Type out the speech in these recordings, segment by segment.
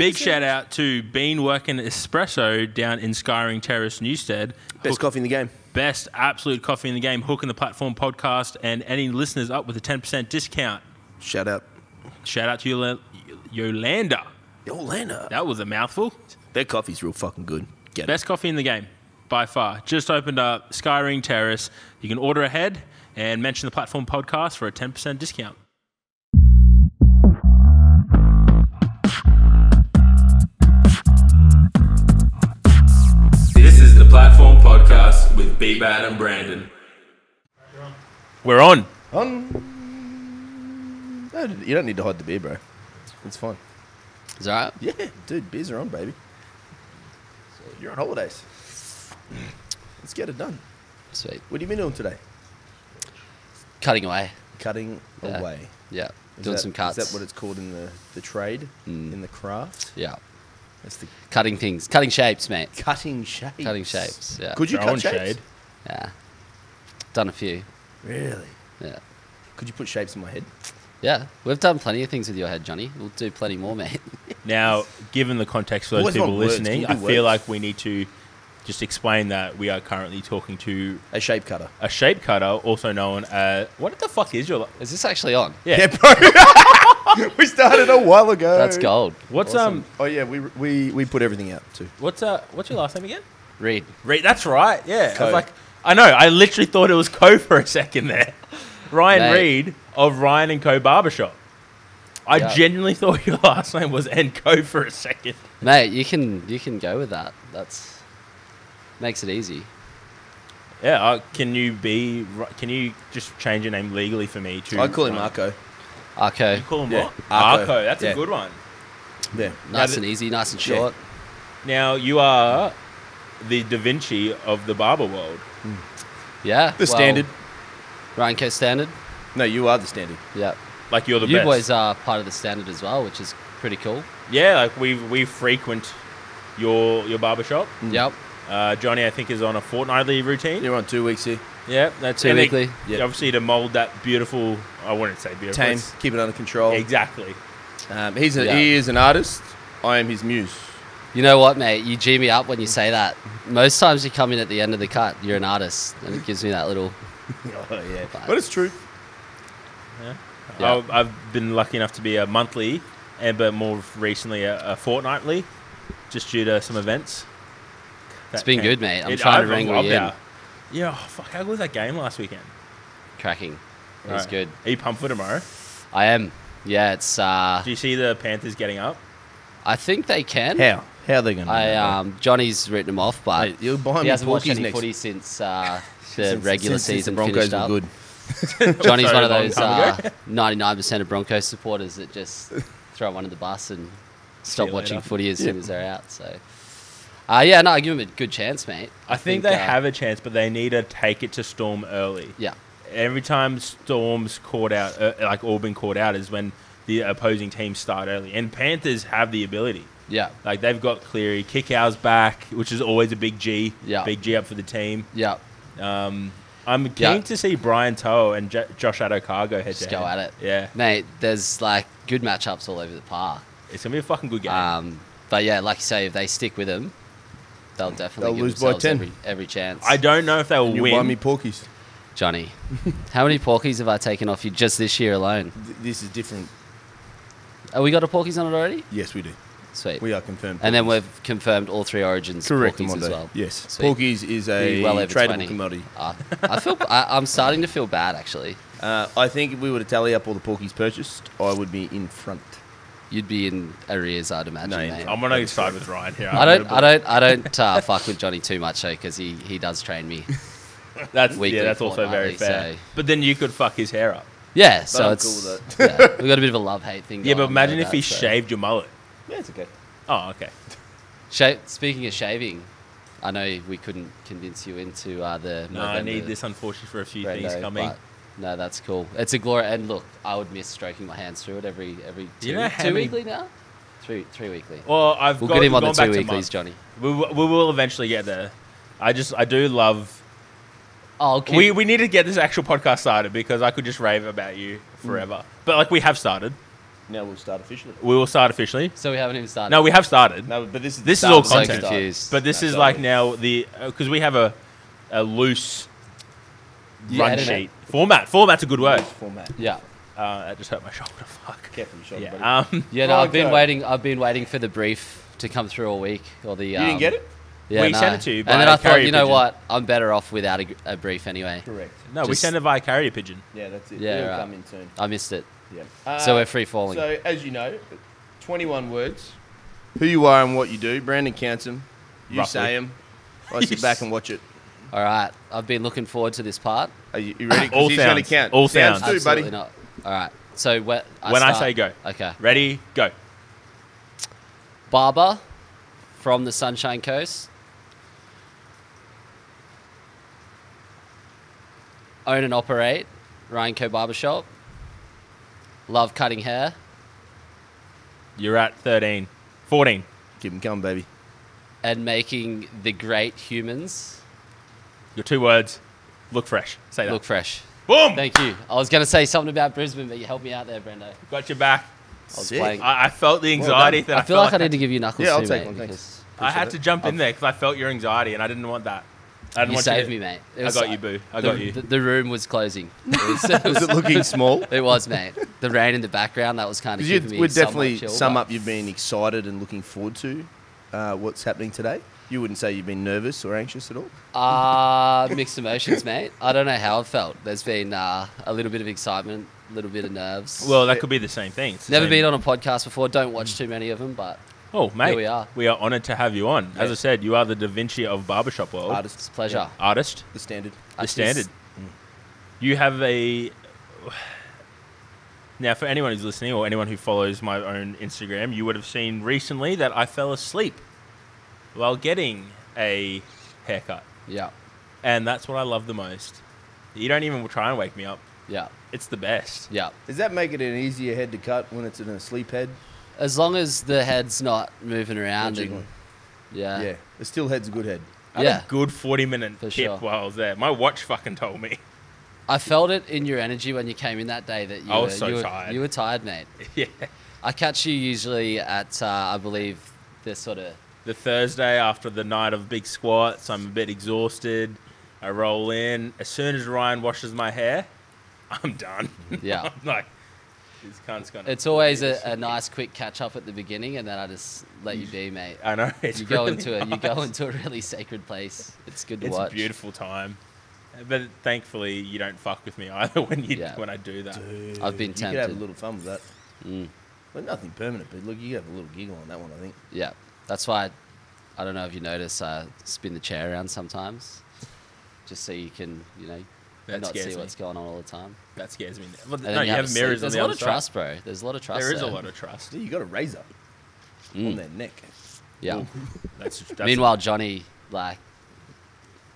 Big shout out to Bean Working Espresso down in Skyring Terrace, Newstead. Best coffee in the game. Best absolute coffee in the game. Hooking the platform podcast, and any listeners up with a ten percent discount. Shout out. Shout out to Yola- Yolanda. Yolanda. That was a mouthful. Their coffee's real fucking good. Get it. Best coffee in the game, by far. Just opened up Skyring Terrace. You can order ahead and mention the platform podcast for a 10% discount. Podcast with B Bad and Brandon. We're on. On. No, you don't need to hide the beer, bro. It's fine. Is that right? Yeah, dude, beers are on, baby. So you're on holidays. Let's get it done. Sweet. What have you been doing today? Cutting away. Cutting Yeah. away. Yeah. Is Doing that- some cuts. Is that what it's called in the, the trade, Mm. in the craft? yeah. That's the Cutting things. Cutting shapes, mate. cutting shapes. Cutting shapes. Yeah. Could you Throwing cut shapes? shade. Yeah. Done a few. Really? Yeah. Could you put shapes in my head? Yeah. We've done plenty of things with your head, Johnny. We'll do plenty more, mate. Now, given the context for those Always people want words. listening, Can I you do feel words? like we need to just explain that we are currently talking to A shape cutter. a shape cutter, also known as what the fuck is your Is this actually on? yeah? bro. we started a while ago. That's gold. What's Awesome. um Oh yeah, we we we put everything out too. what's uh what's your last name again? Read. Reed. That's right. Yeah. I Co. was like, I know. I literally thought it was Co for a second there. Ryan Mate. Reed of Ryan and Co Barbershop. I Yeah. genuinely thought your last name was N Co for a second. Mate, you can you can go with that. That's makes it easy. Yeah. Uh, can you be? Ri- Can you just change your name legally for me to? I call him Ryan? Marco. Arco. You call him Yeah, what? Arco. Arco. That's Yeah. a good one. Yeah. Nice th- and easy, nice and Yeah. short. Now you are the Da Vinci of the barber world. Yeah. The standard. Ryan Co standard. No, you are the standard. Yeah. Like you're the you best. boys are part of the standard as well, which is pretty cool. Yeah, like we we frequent your your barber shop. Yep. Uh, Johnny, I think, is on a fortnightly routine. You're on two weeks here. Yeah, that's Two and they- weekly. Yep. Obviously, to mold that beautiful. I wouldn't say beautiful. Tame. it's- Keep it under control. Exactly. Um, he's a, Yeah. he is an artist. I am his muse. You know what, mate? You G me up when you say that. Most times you come in at the end of the cut, you're an artist, and it gives me that little. Oh yeah, But- but it's true. Yeah. I've, I've been lucky enough to be a monthly, and but more recently a, a fortnightly, just due to some events. It's that been came- good, mate. I'm It- trying to I've wrangle you in. Yeah, oh, fuck. How good was that game last weekend? Cracking. It was good. Are you pumped for tomorrow? I am. Yeah, it's. uh Do you see the Panthers getting up? I think they can. How? How are they going to? I um Johnny's written them off, but Mate, you're behind he hasn't watched any next. footy since uh, the Since- regular since- since season The Broncos finished were up. good. Johnny's Sorry, one of those time uh, 99% of Broncos supporters that just throw one in the bus and stop watching later. footy as soon as they're out. So, uh, yeah, no, I give them a good chance, mate. I think, they uh, have a chance, but they need to take it to Storm early. Yeah, Every time Storm's caught out, uh, like all been caught out, is when the opposing teams start early. And Panthers have the ability. yeah, Like they've got Cleary, Kikau's back, which is always a big G. Yeah. Big G up for the team. yeah. Um, I'm keen Yeah. to see Brian To'o and J- Josh Addo-Carr go head Just to go head. at it. Yeah, Mate, there's like good matchups all over the park. it's gonna be a fucking good game. Um, but yeah, like you say, if they stick with them, they'll definitely They'll give lose by 10. every, every chance. I don't know if they'll And you win. buy me Porkies. Johnny, how many porkies have I taken off you just this year alone? Th- This is different. Oh, we got a porkies on it already? Yes, we do. Sweet. We are confirmed. and then we've confirmed all three origins correct porkies Mondo. as well. Yes, Sweet. Porkies is a well over tradable 20. commodity. Uh, I feel I, I'm starting to feel bad actually. Uh, I think if we were to tally up all the Porkies purchased, I would be in front. You'd be in arrears, I'd imagine. No, mate. I'm gonna side with Ryan here. I don't, I don't, I don't uh, fuck with Johnny too much though, because he, he does train me. That's weekly, yeah, that's also very fair. so- But then you could fuck his hair up. Yeah, so I'm it's cool with yeah, we got a bit of a love hate thing. Yeah, going but imagine if that, he so. shaved your mullet. Yeah, it's okay. Oh, okay. Sha- speaking of shaving, I know we couldn't convince you into uh, the. No, I need this unfortunately for a few things rando, coming. But No, that's cool. It's a glory. And look, I would miss stroking my hands through it every every two, You know two many- weekly now. Three three weekly. Well, I've We'll got, get him on the two to weeklies. Johnny. We, will- we will eventually get there. I just I do love. Oh, okay. We we need to get this actual podcast started because I could just rave about you mm. forever. But like we have started. Now we'll start officially. We will start officially. So we haven't even started. No, we have started. No, but this is This the is all start. so content. But this No, is sorry. like now the uh, because we have a a loose You run edit it. sheet format. Format's a good word. Format. Yeah. Uh, that just hurt my shoulder. Fuck. Careful, your shoulder, buddy. Yeah. Um, Yeah, no, Oh, I've been okay. waiting. I've been waiting for the brief to come through all week, or the. you um, didn't get it? Yeah, We no. sent it to you by and then I thought, carrier you know pigeon. what? I'm better off without a, a brief anyway. Correct. no, we Just- send it via carrier pigeon. Yeah, that's it. Yeah, It'll right. come in soon. I missed it. Yeah. so Uh, we're free falling. So, as you know, 21 words. Who you are and what you do. Brandon counts them. You Roughly. say them. I sit back and watch it. All right, I've been looking forward to this part. Are you, you ready? 'Cause All he's going to sounds. count. All sounds sounds. too, Absolutely buddy. not. All right. So whe- I when I start- say go. Okay. Ready, go. Barber from the Sunshine Coast. Own and operate Ryan Co Barbershop. Love cutting hair. You're at 13. 14. Keep him coming, baby. and making the great humans Your two words. Look fresh. Say that. look fresh. Boom. Thank you. I was going to say something about Brisbane, but you helped me out there, Brendo. Got your back. I was Sick. playing. I, I felt the anxiety done. that I feel like I felt need to give you knuckles Yeah, I'll too, take mate. one, thanks. because I had to jump in there because I felt your anxiety and I didn't want that. I didn't You want saved to, me, mate. It I was- got you, boo. I the, got you. The, the room was closing. It was, it Was was, it looking small? it was, mate. The rain in the background, that was kind of Because keeping you me would definitely chill, sum but- up you've been excited and looking forward to uh, what's happening today. You wouldn't say you've been nervous or anxious at all. Uh, mixed emotions, mate. I don't know how it felt. There's been uh, a little bit of excitement, a little bit of nerves. Well, that could be the same thing. It's the Never same- been on a podcast before. Don't watch too many of them, but Oh, mate. we are. We are honoured to have you on. As I said, you are the Da Vinci of barbershop world. Artist, it's a pleasure. Yeah, Artist. the standard. The Artist. standard. You have a. Now, for anyone who's listening or anyone who follows my own Instagram, you would have seen recently that I fell asleep while getting a haircut. Yeah, And that's what I love the most. You don't even try and wake me up. yeah, It's the best. yeah. Does that make it an easier head to cut when it's in a sleep head? As long as the head's not moving around, and, yeah, Yeah, the still head's a good head. I had Yeah. a good 40 minute For tip sure. while I was there. My watch fucking told me. I felt it in your energy when you came in that day that you I were was so you were, tired. You were tired, mate. yeah. I catch you usually at uh, I believe the sort of The Thursday after the night of big squats, I'm a bit exhausted. I roll in. As soon as Ryan washes my hair, I'm done. Yeah. I'm like, this cunt's gonna. It's always a, a nice quick catch up at the beginning, and then I just let you be, mate. I know. It's You go really into a you go into a really sacred place. It's good to It's watch. a beautiful time. But thankfully, you don't fuck with me either when you Yeah. when I do that. I've been tempted. You could have a little fun with that. Mm, But nothing permanent. But look, you have a little giggle on that one, I think. yeah, that's why. I, I don't know if you notice. I spin the chair around sometimes, just so you can you know That not see me. what's going on all the time. That scares me. Well, And no, then you have a mirrors. There's on a the lot other of side. trust, bro. There's a lot of trust. There is a lot of trust. Yeah, you got a razor Mm, on their neck. yeah. That's, that's Meanwhile, Johnny, like,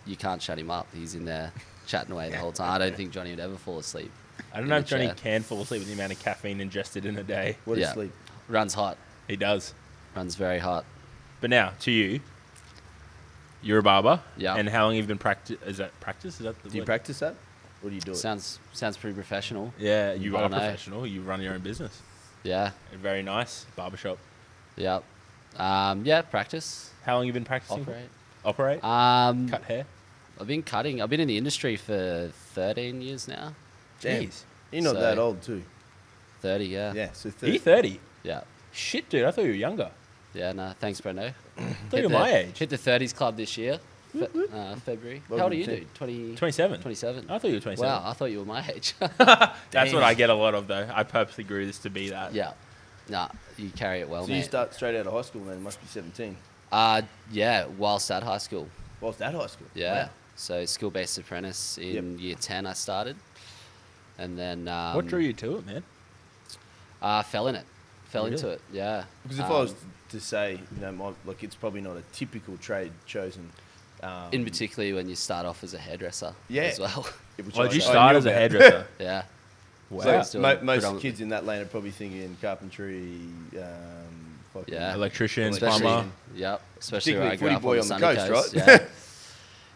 you can't shut him up. He's in there chatting away the whole time. I don't think Johnny would ever fall asleep. I don't know if Johnny chair. can fall asleep with the amount of caffeine ingested in a day. What Yeah. sleep? Runs hot. He does. Runs very hot. But now to you, you're a barber. Yeah. And how long have you been practice? Is that practice? Is that the Do you word? practice that? Or do you do it? Sounds sounds pretty professional. Yeah, you I are don't know. professional. You run your own business. Yeah. Very nice barbershop. Yeah. Um, yeah. Practice. How long you been practicing? Operate. Operate. Um, Cut hair. I've been cutting. I've been in the industry for 13 years now. Damn. Jeez. You're not So- that old, too. 30. Yeah. Yeah, so Are 30. you 30? Yeah. Shit, dude. I thought you were younger. Yeah. No. Thanks, Brendo. I thought Hit you the- my age. Hit the 30s club this year. Fe- uh, February. What How old do are you you, think? dude? 20, 27. 27. I thought you were 27. Wow, I thought you were my age. That's what I get a lot of, though. I purposely grew this to be that. yeah. Nah, you carry it well, So mate. you start straight out of high school, then. Must be 17. Uh, yeah, whilst at high school. Whilst at high school? Yeah. Wow. So school-based apprentice in year 10 I started. And then... Um, What drew you to it, man? Uh, fell in it. Fell into Really? it, yeah. Because if I was to say, you know, my, like it's probably not a typical trade chosen. Um, In particularly when you start off as a hairdresser Yeah. as well. which Oh, I- did you start knew as a hairdresser? yeah. wow. So it's So doing mo- most kids in that lane are probably thinking carpentry, um, Yeah. Electrician, Electrician. plumber. Yep. Especially where I grew footy up boy on the on the coast. coast, right? Yeah.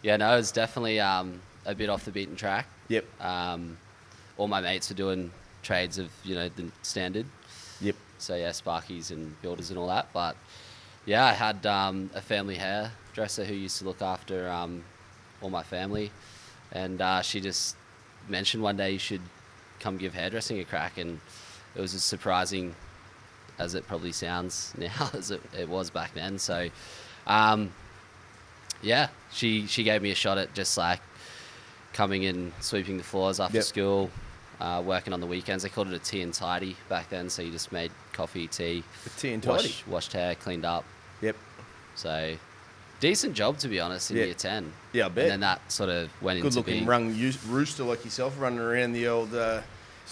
yeah, no, it's definitely um, a bit off the beaten track. Yep. Um, all my mates are doing trades of, you know, the standard. Yep. So yeah, Sparkies and builders and all that. But yeah, I had um, a family hairdresser who used to look after um, all my family, and uh, she just mentioned one day you should come give hairdressing a crack, and it was as surprising as it probably sounds now as it, it was back then. So um, yeah, she she gave me a shot at just like coming in, sweeping the floors after Yep. school, uh, working on the weekends. They called it a tea and tidy back then. So you just made coffee, tea, The tea and tidy. wash, washed hair, cleaned up. Yep. So decent job to be honest in Yeah. year ten. Yeah, I bet. And then that sort of went Good into looking being rung rooster like yourself running around the old uh,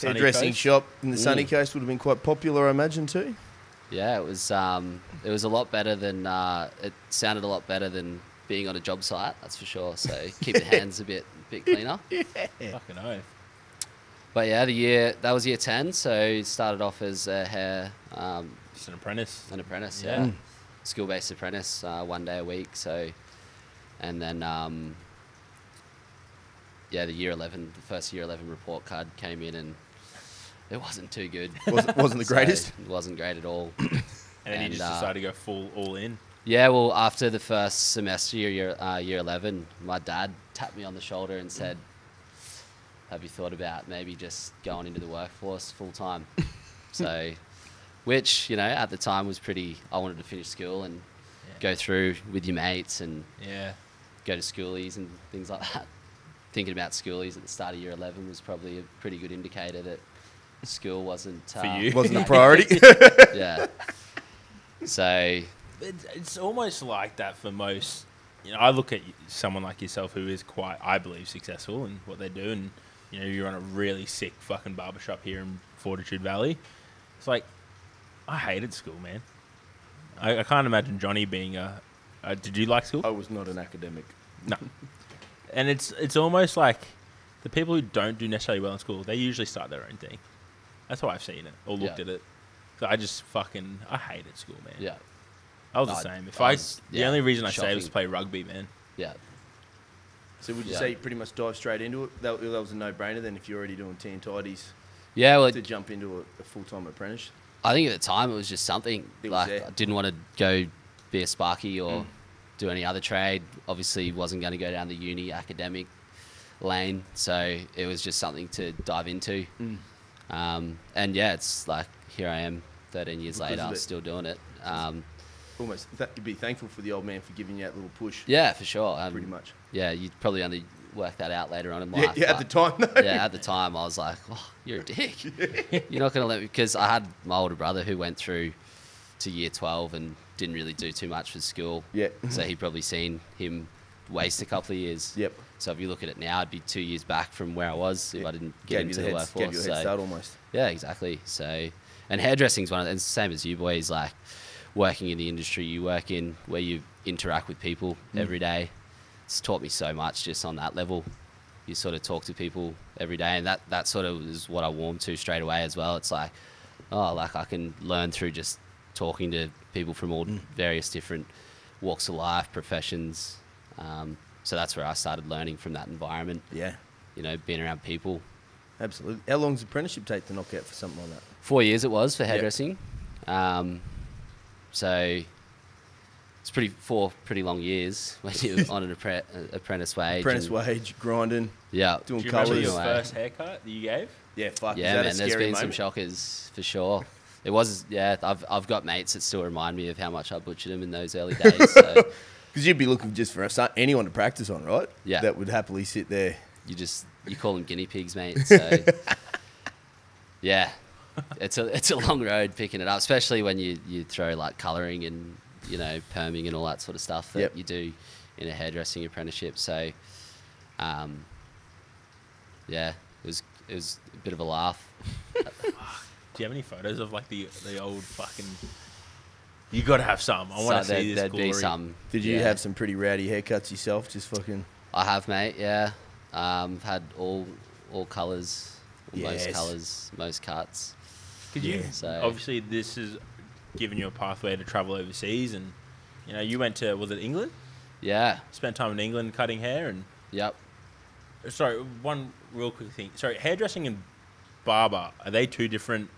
hairdressing Coast? shop in the sunny Mm. coast would have been quite popular, I imagine too. yeah. It was um, it was a lot better than uh, it sounded a lot better than being on a job site. That's for sure. So keep your hands a bit bit cleaner. Fucking oath. But yeah, the year that was year ten, so started off as a hair um, Just an apprentice. an apprentice, Yeah. yeah, school based apprentice, uh, one day a week. So, and then um, yeah, the year eleven, the first year eleven report card came in, and it wasn't too good. Wasn't, wasn't the So, greatest. it wasn't great at all. And then you just uh, decided to go full all in. Yeah, well, after the first semester, year uh, year eleven, my dad tapped me on the shoulder and said, "Have you thought about maybe just going into the workforce full time?" so, which you know at the time was pretty. I wanted to finish school and Yeah. go through with your mates and Yeah. go to schoolies and things like that. Thinking about schoolies at the start of year eleven was probably a pretty good indicator that school wasn't For uh, you. Wasn't a priority. yeah. So It's, it's almost like that for most. You know, I look at someone like yourself who is quite, I believe, successful in what they do, and you know, you run a really sick fucking barbershop here in Fortitude Valley. It's like, I hated school, man. I, I can't imagine Johnny being a. Uh, did you like school? I was not an academic. No. And it's it's almost like the people who don't do necessarily well in school, they usually start their own thing. That's how I've seen it or looked Yeah. at it. So I just fucking I hated school, man. yeah, I was No, the same. If I I, was- the yeah, only reason I stayed was to play rugby, man. yeah. So would you Yeah. say you pretty much dive straight into it? That, that was a no-brainer then if you're already doing tea and tidies Yeah, well, to jump into a, a full-time apprentice. I think at the time it was just something It like. I didn't want to go be a sparky or Mm. do any other trade. Obviously, wasn't going to go down the uni academic lane, so it was just something to dive into. Mm. Um, and yeah, it's like here I am, 13 years Because later, of I'm it. still doing it. Um, Almost, th- you'd be thankful for the old man for giving you that little push. yeah, for sure. Um, Pretty much. Yeah, you'd probably only work that out later on in life. yeah, at the time though. yeah, at the time I was like, oh, you're a dick. you're not going to let me because I had my older brother who went through to year 12 and didn't really do too much for school. Yeah. So he'd probably seen him waste a couple of years. Yep. So if you look at it now, I'd be two years back from where I was if. I didn't get Gave into the the, workforce. gave you a head So- start almost. yeah, exactly. So, and hairdressing's one of the same as you boys. Like working in the industry you work in, where you interact with people Mm. every day. It's taught me so much just on that level. You sort of talk to people every day, and that that sort of is what I warmed to straight away as well. It's like, oh, like I can learn through just talking to people from all Mm. various different walks of life, professions. Um, so that's where I started learning from that environment. Yeah, You know, being around people. absolutely. How long does apprenticeship take to knock out for something like that? four years it was for Yep. hairdressing. Um, so it's pretty four pretty long years when you're on an appre- uh, apprentice wage. Apprentice wage, grinding, Yeah, doing Do you remember colours. your first haircut that you gave? Yeah, fuck. yeah, is that man. a There's scary been some shockers for sure. It was yeah. I've I've got mates that still remind me of how much I butchered them in those early days. So Because you'd be looking just for some- anyone to practice on, right? Yeah. That would happily sit there. you just you call them guinea pigs, mate. So yeah, it's a it's a long road picking it up, especially when you you throw like colouring and you know perming and all that sort of stuff that Yep. you do in a hairdressing apprenticeship. So um, yeah, it was it was a bit of a laugh. Do you have any photos of like the the old fucking? You got to have some. I want to see this there'd glory. be some. Did you yeah. have some pretty rowdy haircuts yourself? Just fucking. I have, mate. Yeah, um, I've had all all colours, most colours, most cuts. Could you? So- Obviously, this has given you a pathway to travel overseas, and you know you went to was it England? Yeah. Spent time in England cutting hair, and Yep. sorry, one real quick thing. Sorry, hairdressing and barber are they two different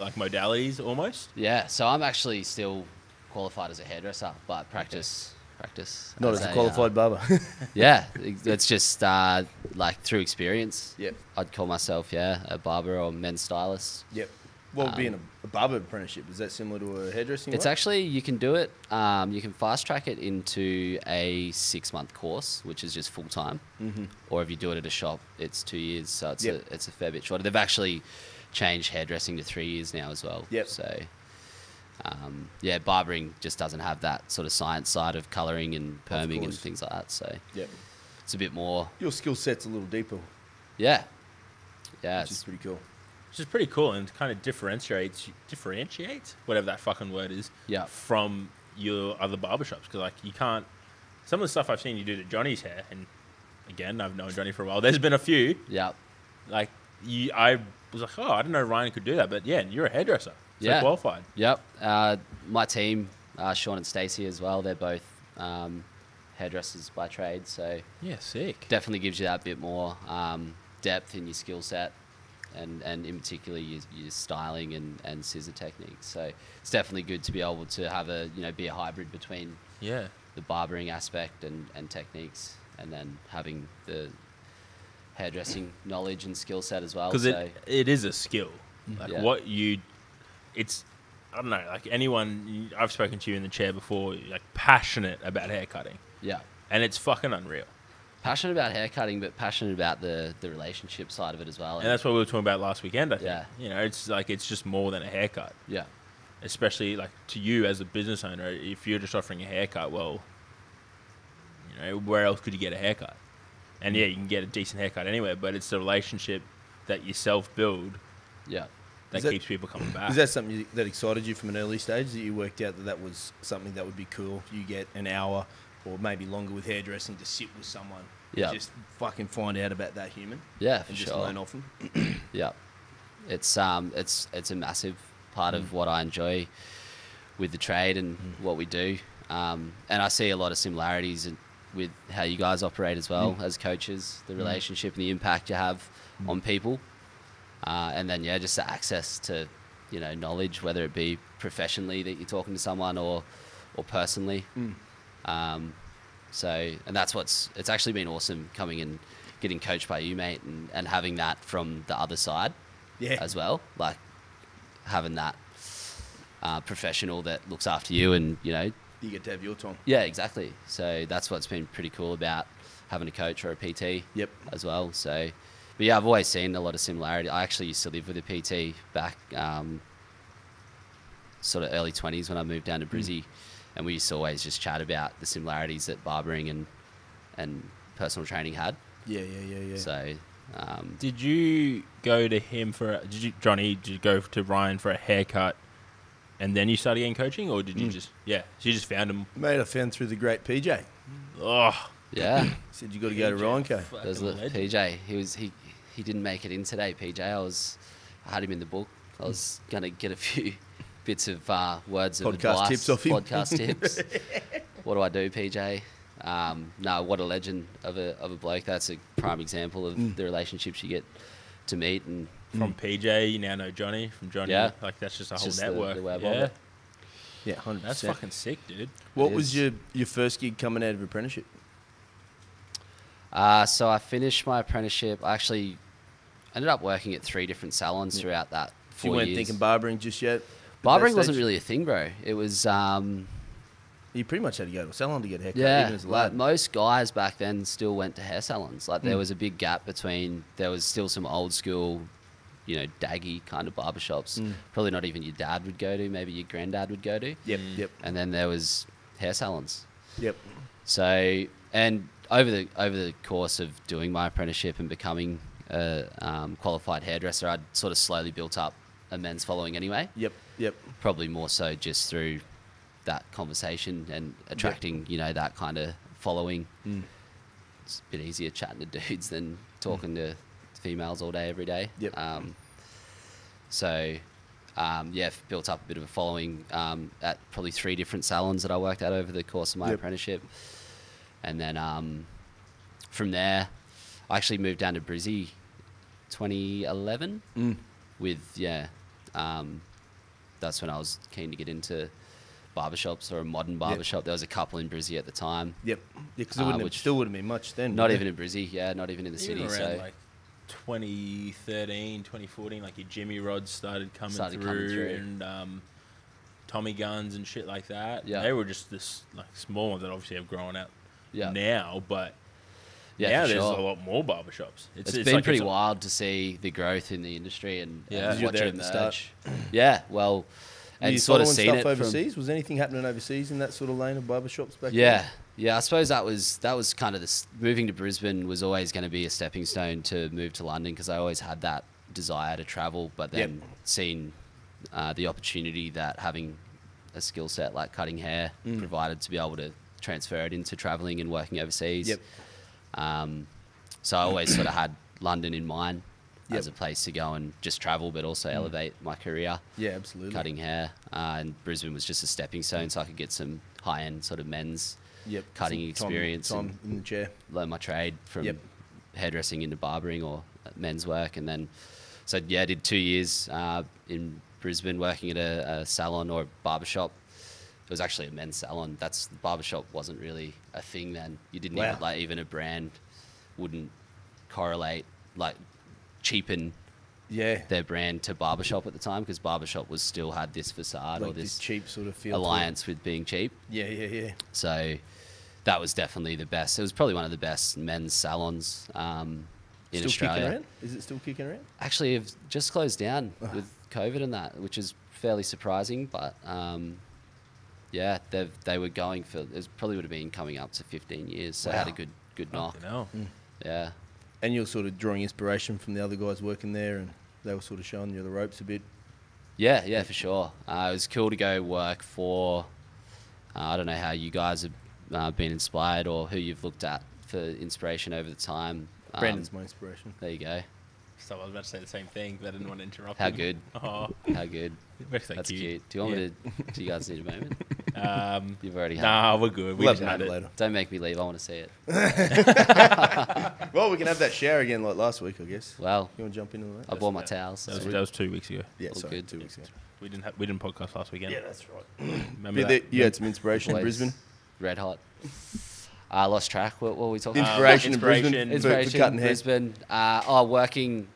like modalities almost. Yeah, so I'm actually still qualified as a hairdresser, but practice practice. Not as a uh, qualified barber. yeah, it's just uh, like through experience. Yep. I'd call myself yeah a barber or men's stylist. yep. Well, being a, a barber apprenticeship is that similar to a hairdressing? It's one? actually you can do it. Um, you can fast track it into a six month course, which is just full time. Mm-hmm. Or if you do it at a shop, it's two years. So it's Yep. a it's a fair bit shorter. They've actually changed hairdressing to three years now as well. Yep. So. Um, yeah, barbering just doesn't have that sort of science side of colouring and perming and things like that. So Yep. it's a bit more, Your skill set's a little deeper, yeah, yeah, which is it's, pretty cool. Which is pretty cool and kind of differentiates differentiates whatever that fucking word is. Yeah. From your other barbershops because like you can't. Some of the stuff I've seen you do to Johnny's hair, and again I've known Johnny for a while. There's been a few yeah, like you. I was like, oh, I didn't know Ryan could do that, but yeah, you're a hairdresser. So Yeah. qualified. Yep. Uh, my team, uh, Sean and Stacey as well. They're both um, hairdressers by trade, so Yeah, sick. definitely gives you that bit more um, depth in your skill set, and and in particular your, your styling and, and scissor techniques. So it's definitely good to be able to have a you know be a hybrid between Yeah. the barbering aspect and, and techniques, and then having the hairdressing knowledge and skill set as well. because So it it is a skill. Mm. Like Yeah. what you, it's I don't know. Like anyone, I've spoken to you in the chair before. Like passionate about hair cutting, yeah. and it's fucking unreal. Passionate about haircutting, but passionate about the, the relationship side of it as well. And that's what we were talking about last weekend. I think. Yeah. You know, it's like it's just more than a haircut. yeah, Especially like to you as a business owner, if you're just offering a haircut, well, you know, where else could you get a haircut? And yeah, you can get a decent haircut anywhere, but it's the relationship that you self build yeah, that, Is that- keeps people coming back. Is that something you, that excited you from an early stage that you worked out that that was something that would be cool? You get an hour or maybe longer with hairdressing to sit with someone, Yeah. just fucking find out about that human yeah, for and just sure. learn off them. Yeah, it's um, it's it's a massive part Mm. of what I enjoy with the trade and what we do. Um, and I see a lot of similarities in, with how you guys operate as well Mm. as coaches, the relationship and the impact you have on people. Uh, and then yeah, just the access to you know knowledge, whether it be professionally that you're talking to someone or or personally. Mm. Um, so, and that's what's, it's actually been awesome coming and getting coached by you, mate, and, and having that from the other side Yeah. as well. Like having that uh, professional that looks after you and, you know, You get to have your time. yeah, exactly. So that's what's been pretty cool about having a coach or a PT Yep. as well. So, but yeah, I've always seen a lot of similarity. I actually used to live with a PT back um, sort of early 20s when I moved down to Brizzy. And we used to always just chat about the similarities that barbering and, and personal training had. Yeah, yeah, yeah, yeah. So, um, Did you go to him for? A, did you, Johnny? Did you go to Ryan for a haircut, and then you started getting coaching, or did you Mm. just? Yeah, so you just found him. Mate, I found through the great PJ. Oh, yeah. Said you got to go to Ryan Co. There's the PJ. He was he he didn't make it in today. PJ. I was I had him in the book. I was gonna get a few bits of uh, words of Podcast advice, tips off him. Podcast tips. what do I do, PJ? Um, no, what a legend of a of a bloke. That's a prime example of Mm. the relationships you get to meet and From PJ, you now know Johnny. From Johnny, Yeah. like that's just a It's whole just network. the web yeah. Yeah, 100%. that's fucking sick, dude. What It was is. your your first gig coming out of apprenticeship? Uh, so I finished my apprenticeship. I actually ended up working at three different salons Yeah. throughout that So four you weren't years. thinking barbering just yet. At that Barbering wasn't really a thing, bro. It was um, You pretty much had to go to a salon to get a haircut, Yeah, even as a like most guys back then still went to hair salons. Like there Mm. was a big gap between there was still some old school, you know, daggy kind of barbershops. Mm. Probably not even your dad would go to, maybe your granddad would go to. Yep, Mm. yep, And then there was hair salons. yep. So and over the over the course of doing my apprenticeship and becoming a um, qualified hairdresser, I'd sort of slowly built up a men's following anyway. Yep, yep. Probably more so just through that conversation and attracting, you know, that kind of following Mm. it's a bit easier chatting to dudes than talking to females all day every day. Yep. Um, so, um, yeah, built up a bit of a following um, at probably three different salons that I worked at over the course of my Yep. apprenticeship, and then um, from there, I actually moved down to Brizzy, 2011, Mm. with yeah, um, that's when I was keen to get into barbershops or a modern barbershop. There was a couple in Brizzy at the time. Yep. Yeah, because it Uh, wouldn't have, which- still wouldn't have been much then. Not even it? in Brizzy, yeah, not even in the Even city. around So like 2013, 2014, like your Jimmy rods started coming Started through, coming through. and um, Tommy guns and shit like that. Yeah. they were just this like small ones that obviously have grown out yeah, now, but yeah, now there's sure. a lot more barbershops. it's been like pretty it's wild to see the growth in the industry and, Yeah. and 'Cause you're watch it the start. emerge. yeah, well, and you sort of following seen stuff it from overseas? Was anything happening overseas in that sort of lane of barbershops back Yeah, then? yeah. I suppose that was that was kind of this moving to Brisbane was always going to be a stepping stone to move to London because I always had that desire to travel, but Yep. then seeing uh, the opportunity that having a skill set like cutting hair Mm. provided to be able to transfer it into traveling and working overseas. Yep. Um, so I always sort of had London in mind Yep. as a place to go and just travel, but also elevate my career Yeah, absolutely. cutting hair. Uh, and Brisbane was just a stepping stone, so I could get some high end sort of men's Yep. cutting Some experience Time, and- in the chair. learn my trade from Yep. hairdressing into barbering or men's work, and then so yeah, I did two years uh, in Brisbane working at a, a salon or a barbershop. It was actually a men's salon. That's the barbershop wasn't really a thing then. You didn't Wow. even like even a brand wouldn't correlate like cheapen Yeah. their brand to barbershop at the time because barbershop was still had this facade or this this cheap sort of feel. alliance with being cheap. Yeah, yeah, yeah. So that was definitely the best. It was probably one of the best men's salons um, in still Australia. kicking around? Is it still kicking around? Actually, it's just closed down with COVID and that, which is fairly surprising. But um, yeah, they they were going for it probably would have been coming up to 15 years. So it had a good good knock. Fucking hell. Yeah, And you're sort of drawing inspiration from the other guys working there, and they were sort of showing you the ropes a bit. yeah, yeah, for sure. Uh, it was cool to go work for. Uh, I don't know how you guys have uh, been inspired or who you've looked at for inspiration over the time. Um, Brandon's my inspiration. There you go. So I was about to say the same thing, but I didn't want to interrupt. How him. good. Oh, How good. That's you. cute. Do you want me to? Do you guys need a moment? Um, You've already had. nah, we're good. We We'll just have had it it. later. Don't make me leave. I want to see it. Well, we can have that shower again like last week, I guess. Well, You want to jump into that? I bought my towels. That was, that was two weeks ago. yeah, all sorry, good. two weeks ago. We didn't have, we didn't podcast last weekend. Yeah, that's right. Remember Yeah, that? there- you had some inspiration in Boys, Brisbane. Red hot. I lost track. What, what were we talking about? Inspiration, inspiration. in Brisbane for- Inspiration. for, cutting hair. Brisbane. Uh, oh, working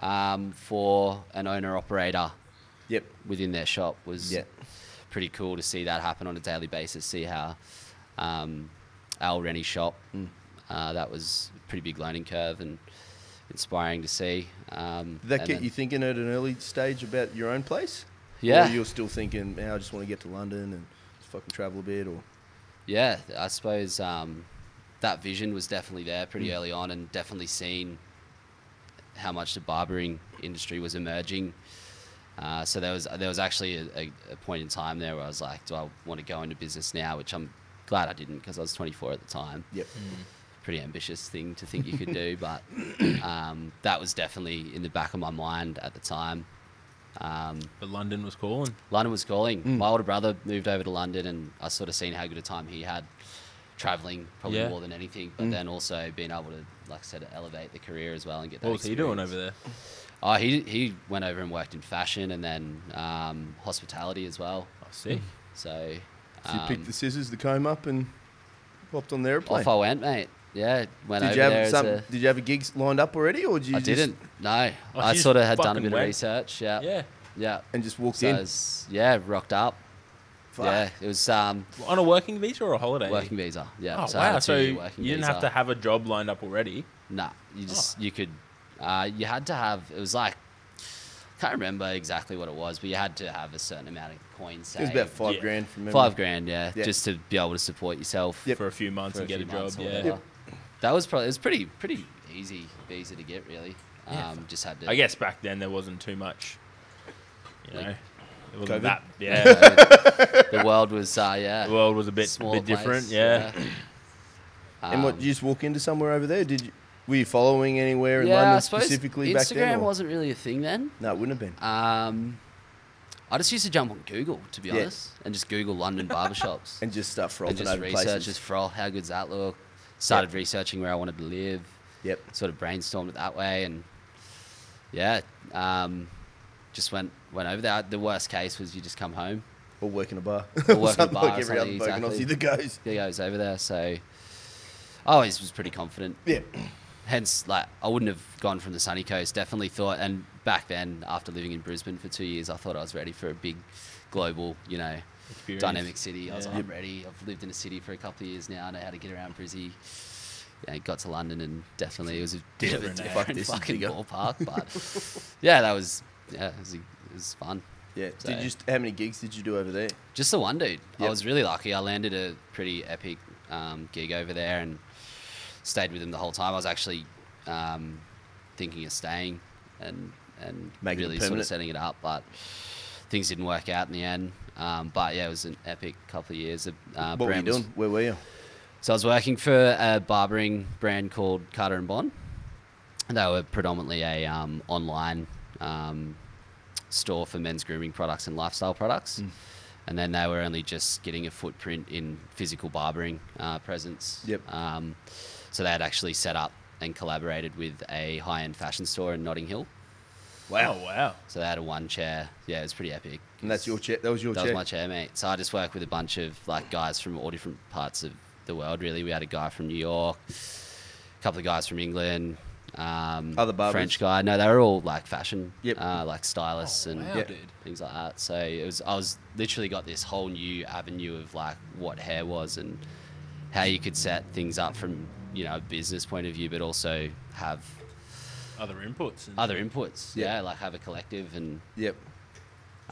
um, for an owner operator Yep. within their shop was Yeah. Pretty cool to see that happen on a daily basis. See how um, Al Rennie shop. Mm. Uh, that was a pretty big learning curve and inspiring to see. Um, Did that get you thinking at an early stage about your own place? Yeah. Or you're still thinking, man, I just want to get to London and fucking travel a bit, or Yeah, I suppose um, that vision was definitely there pretty Mm. early on, and definitely seen how much the barbering industry was emerging. Uh, so there was there was actually a, a, a point in time there where I was like, do I want to go into business now? Which I'm glad I didn't because I was 24 at the time. yep. Pretty ambitious thing to think you could do, but um, that was definitely in the back of my mind at the time. Um, But London was calling. London was calling. Mm. My older brother moved over to London, and I sort of seen how good a time he had traveling, probably Yeah. more than anything. But Mm. then also being able to, like I said, elevate the career as well and get that. What was he doing over there? Oh, he he went over and worked in fashion and then um, hospitality as well. I see. So, So you picked um, the scissors, the comb up, and hopped on the airplane. off I went, mate. Yeah, went did over you have there. some? a- Did you have a gig lined up already, or did you I just, didn't. No, Oh, I sort of had done a fucking bit of research. Yeah, Yeah. yeah. and just walked So in? was- yeah, rocked up. Fuck. Yeah, it was um, On a working visa or a holiday? working visa. Yeah. Oh so wow! So you didn't have to have a job lined up already. Nah, you just Oh. you could. Uh, you had to have. It was like I can't remember exactly what it was, but you had to have a certain amount of coins. It was about five Yeah. grand from memory. five grand, yeah, Yeah. just to be able to support yourself Yep. for a few months for and get a job. Yeah. whatever. That was probably it was pretty pretty easy visa to get really. Yeah. Um, just had to. I guess back then there wasn't too much. You Like know, it wasn't COVID? that. Yeah, the world was uh, yeah. the world was a bit smaller bit different. place, Yeah. And what? Um, Did you just walk into somewhere over there? Did you? Were you following anywhere in yeah, London specifically back then? Instagram wasn't really a thing then. No, it wouldn't have been. Um, I just used to jump on Google to be Yeah. honest, and just Google London barbershops. And just start and frothing just research places. just froth how good's that look started researching where i wanted to live Yep. sort of brainstormed it that way and yeah um, just went went over there. The worst case was you just come home. Or work in a bar. Or work in a bar like every other bloke in exactly. Aussie that goes. Was over there, so I always was pretty confident. Yeah. Hence, like I wouldn't have gone from the sunny coast. Definitely thought, and back then, after living in Brisbane for two years, I thought I was ready for a big, global, you know, Experience. dynamic city. I was like, I'm ready. I've lived in a city for a couple of years now. I know how to get around Brizzy. Yeah, got to London and definitely it was a bit of a Different, this fucking ballpark, but yeah, that was yeah, it was, it was fun. Yeah. So- Did you? Just, how many gigs did you do over there? Just the one dude. I was really lucky. I landed a pretty epic um, gig over there and stayed with him the whole time. I was actually um, thinking of staying and and Making really sort of setting it up, but things didn't work out in the end. Um, but yeah, it was an epic couple of years. The, Uh, what were you was- doing? Where were you? so I was working for a barbering brand called Carter and Bond. And they were predominantly a um, online um, store for men's grooming products and lifestyle products. Mm. And then they were only just getting a footprint in physical barbering uh, presence. Yep. So they had actually set up and collaborated with a high-end fashion store in Notting Hill. Wow, wow. So they had a one chair. Yeah, it was pretty epic. And that's your chair. That was your That chair. was my chair, mate. So I just work with a bunch of like guys from all different parts of the world. Really, we had a guy from New York, a couple of guys from England, um, Other barbers? French guy. No, they were all like fashion, Yep. uh, like stylists Oh, and wow, Yep. things like that. So it was. I was literally got this whole new avenue of like what hair was and how you could set things up from you know a business point of view, but also have Other inputs. and- other inputs. Yeah. Yeah, like have a collective and Yep.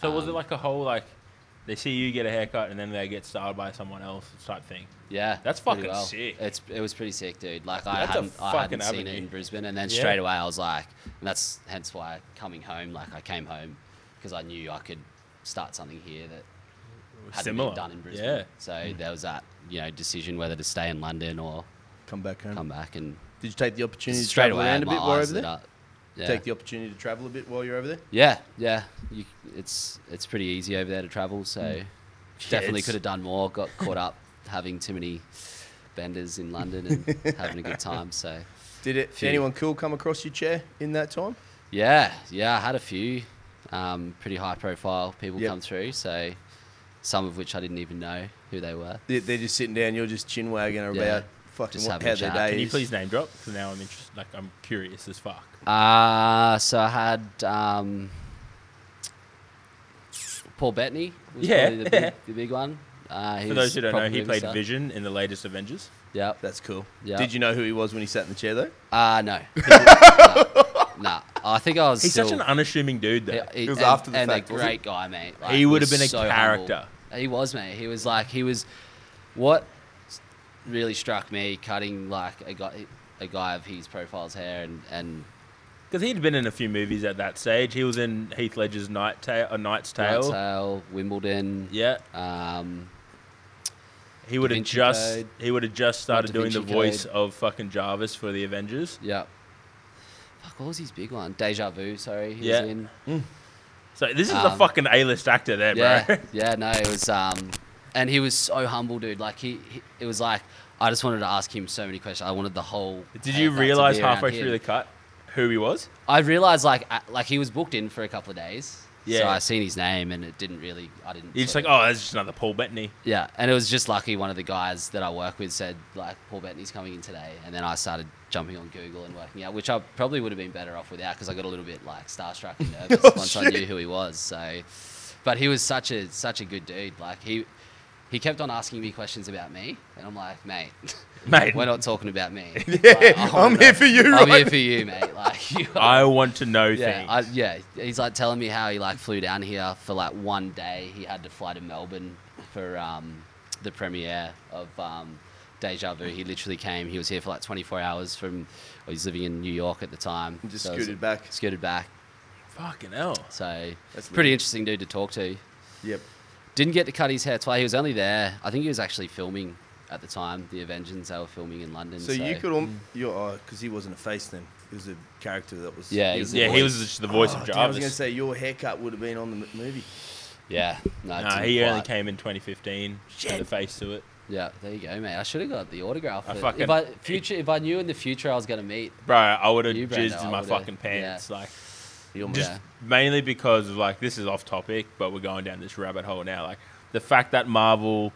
So was it um, like a whole like they see you get a haircut and then they get styled by someone else type thing? Yeah, That's pretty fucking sick. It's it was pretty sick, dude. Like I That's hadn't, I hadn't seen it in Brisbane, and then Yeah. straight away I was like, and that's hence why coming home, like I came home because I knew I could start something here that hadn't Similar. been done in Brisbane. Yeah. So there was that you know decision whether to stay in London or Come back home. come back, and Did you take the opportunity to straight travel away around a bit while over there? Yeah. Take the opportunity to travel a bit while you're over there. Yeah, yeah. You, it's it's pretty easy over there to travel, so Hmm. definitely it's- could have done more. Got caught up having too many benders in London and having a good time. So Did it? Did Few. anyone cool come across your chair in that time? yeah, yeah. I had a few um, pretty high profile people Yep. come through. So some of which I didn't even know who they were. They're, they're just sitting down. You're just chin wagging about Yeah. Fucking Just what, having how a their chat. day Can you please name drop? Because now I'm interested. Like I'm curious as fuck. Uh, so I had um, Paul Bettany. Was Yeah. probably the big, the big one. Uh, he For those who don't know, he played star. Vision in the latest Avengers. Yeah, That's cool. Yeah. Did you know who he was when he sat in the chair though? Uh, no. no. Nah. I think I was He's still, such an unassuming dude, though. Yeah, he- It was and, after the and fact, a great guy, mate. Like, He would have been a so humble. character. He was, mate. He was like he was. What really struck me, cutting like a guy, a guy of his profile's hair, and and Because he'd been in a few movies at that stage. He was in Heath Ledger's Knight Tale, A Knight's Tale. Knight's Tale, Wimbledon. Yeah, Um, he would have just Code. he would have just started doing the voice Code. of fucking Jarvis for the Avengers. yeah. Fuck, what was his big one? Deja Vu. Sorry, he Yeah. was in. So this is a Um, fucking A-list actor there, bro. Yeah, yeah, no, it was, um, and he was so humble, dude. Like he, he, it was like I just wanted to ask him so many questions. I wanted the whole. Did you realize halfway through the cut who he was? I realized like like he was booked in for a couple of days. So Yeah. I seen his name and it didn't really. I didn't. You're just like, oh, that's just another Paul Bettany. Yeah, and it was just lucky one of the guys that I work with said like Paul Bettany's coming in today, and then I started jumping on Google and working out, which I probably would have been better off without because I got a little bit like starstruck and nervous Oh, once I oh, knew who he was. So, but he was such a such a good dude. Like he he kept on asking me questions about me, and I'm like, mate, Mate, we're not talking about me. Yeah, Like, I wanna I'm know- here for you, I'm right? here for you, mate. Like you. I want to know Yeah, things. I, yeah. He's like telling me how he like flew down here for like one day. He had to fly to Melbourne for um, the premiere of um, Deja Vu. He literally came. He was here for like 24 hours from. Well, he was living in New York at the time. And just so it was- scooted back. Scooted back. Fucking hell. So That's pretty lit. interesting dude to talk to. Yep. Didn't get to cut his hair twice. He was only there. I think he was actually filming at the time. The Avengers they were filming in London. So, you could, um, you're, because he wasn't a face then. He was a character that was. Yeah, he he's was the Yeah, the he voice. was just the voice Oh, of damn, I was going to say your haircut would have been on the m- movie. Yeah. No, it Nah, didn't he only came in 2015. Had the face to it. Yeah, there you go, mate. I should have got the autograph. I fucking- if I future, if I knew in the future I was gonna meet, Bro, I would have You, Brando, jizzed in my fucking pants. Like, You almost- just Yeah. mainly because of like this is off topic, but we're going down this rabbit hole now. Like the fact that Marvel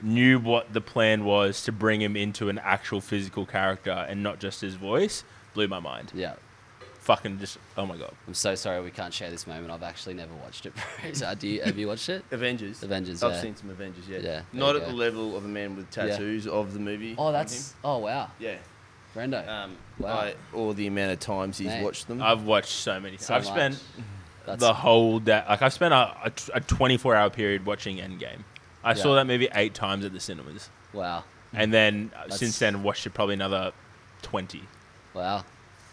knew what the plan was to bring him into an actual physical character and not just his voice blew my mind. Yeah. Fucking just oh my god. I'm so sorry we can't share this moment. I've actually never watched it. bro. So, do you, have you watched it? Avengers. Avengers, I've yeah. seen some Avengers. Yeah. Yeah, Not at go. the level of a man with Yeah. tattoos of the movie. Oh, that's. Oh, wow. yeah. Brendo. Um, Wow. I, or the amount of times he's Mate. watched them. I've watched so many. So I've much. spent That's, the whole day. Like I've spent a, a, t- a 24 hour period watching Endgame. I saw that movie eight times at the cinemas, wow. and then uh, That's- since then watched it probably another 20. Wow.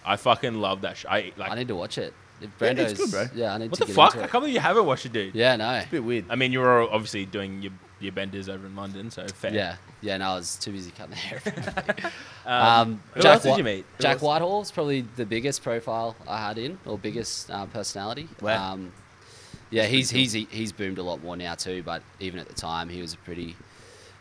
I fucking love that. Sh- I like. I need to watch it. If Yeah, Brando's, it's good, bro. Yeah, I need what to the get fuck? into I it. can't believe you haven't watched it, dude. Yeah, no. It's a bit weird. I mean, you were obviously doing your your benders over in London, so fair. Yeah, yeah. No, I was too busy cutting the hair. Um, um, who Jack else did you meet? Who Jack else- Whitehall is probably the biggest profile I had in, or biggest uh, personality. Wow. Um, yeah, he's he's he's boomed a lot more now too. But even at the time, he was a pretty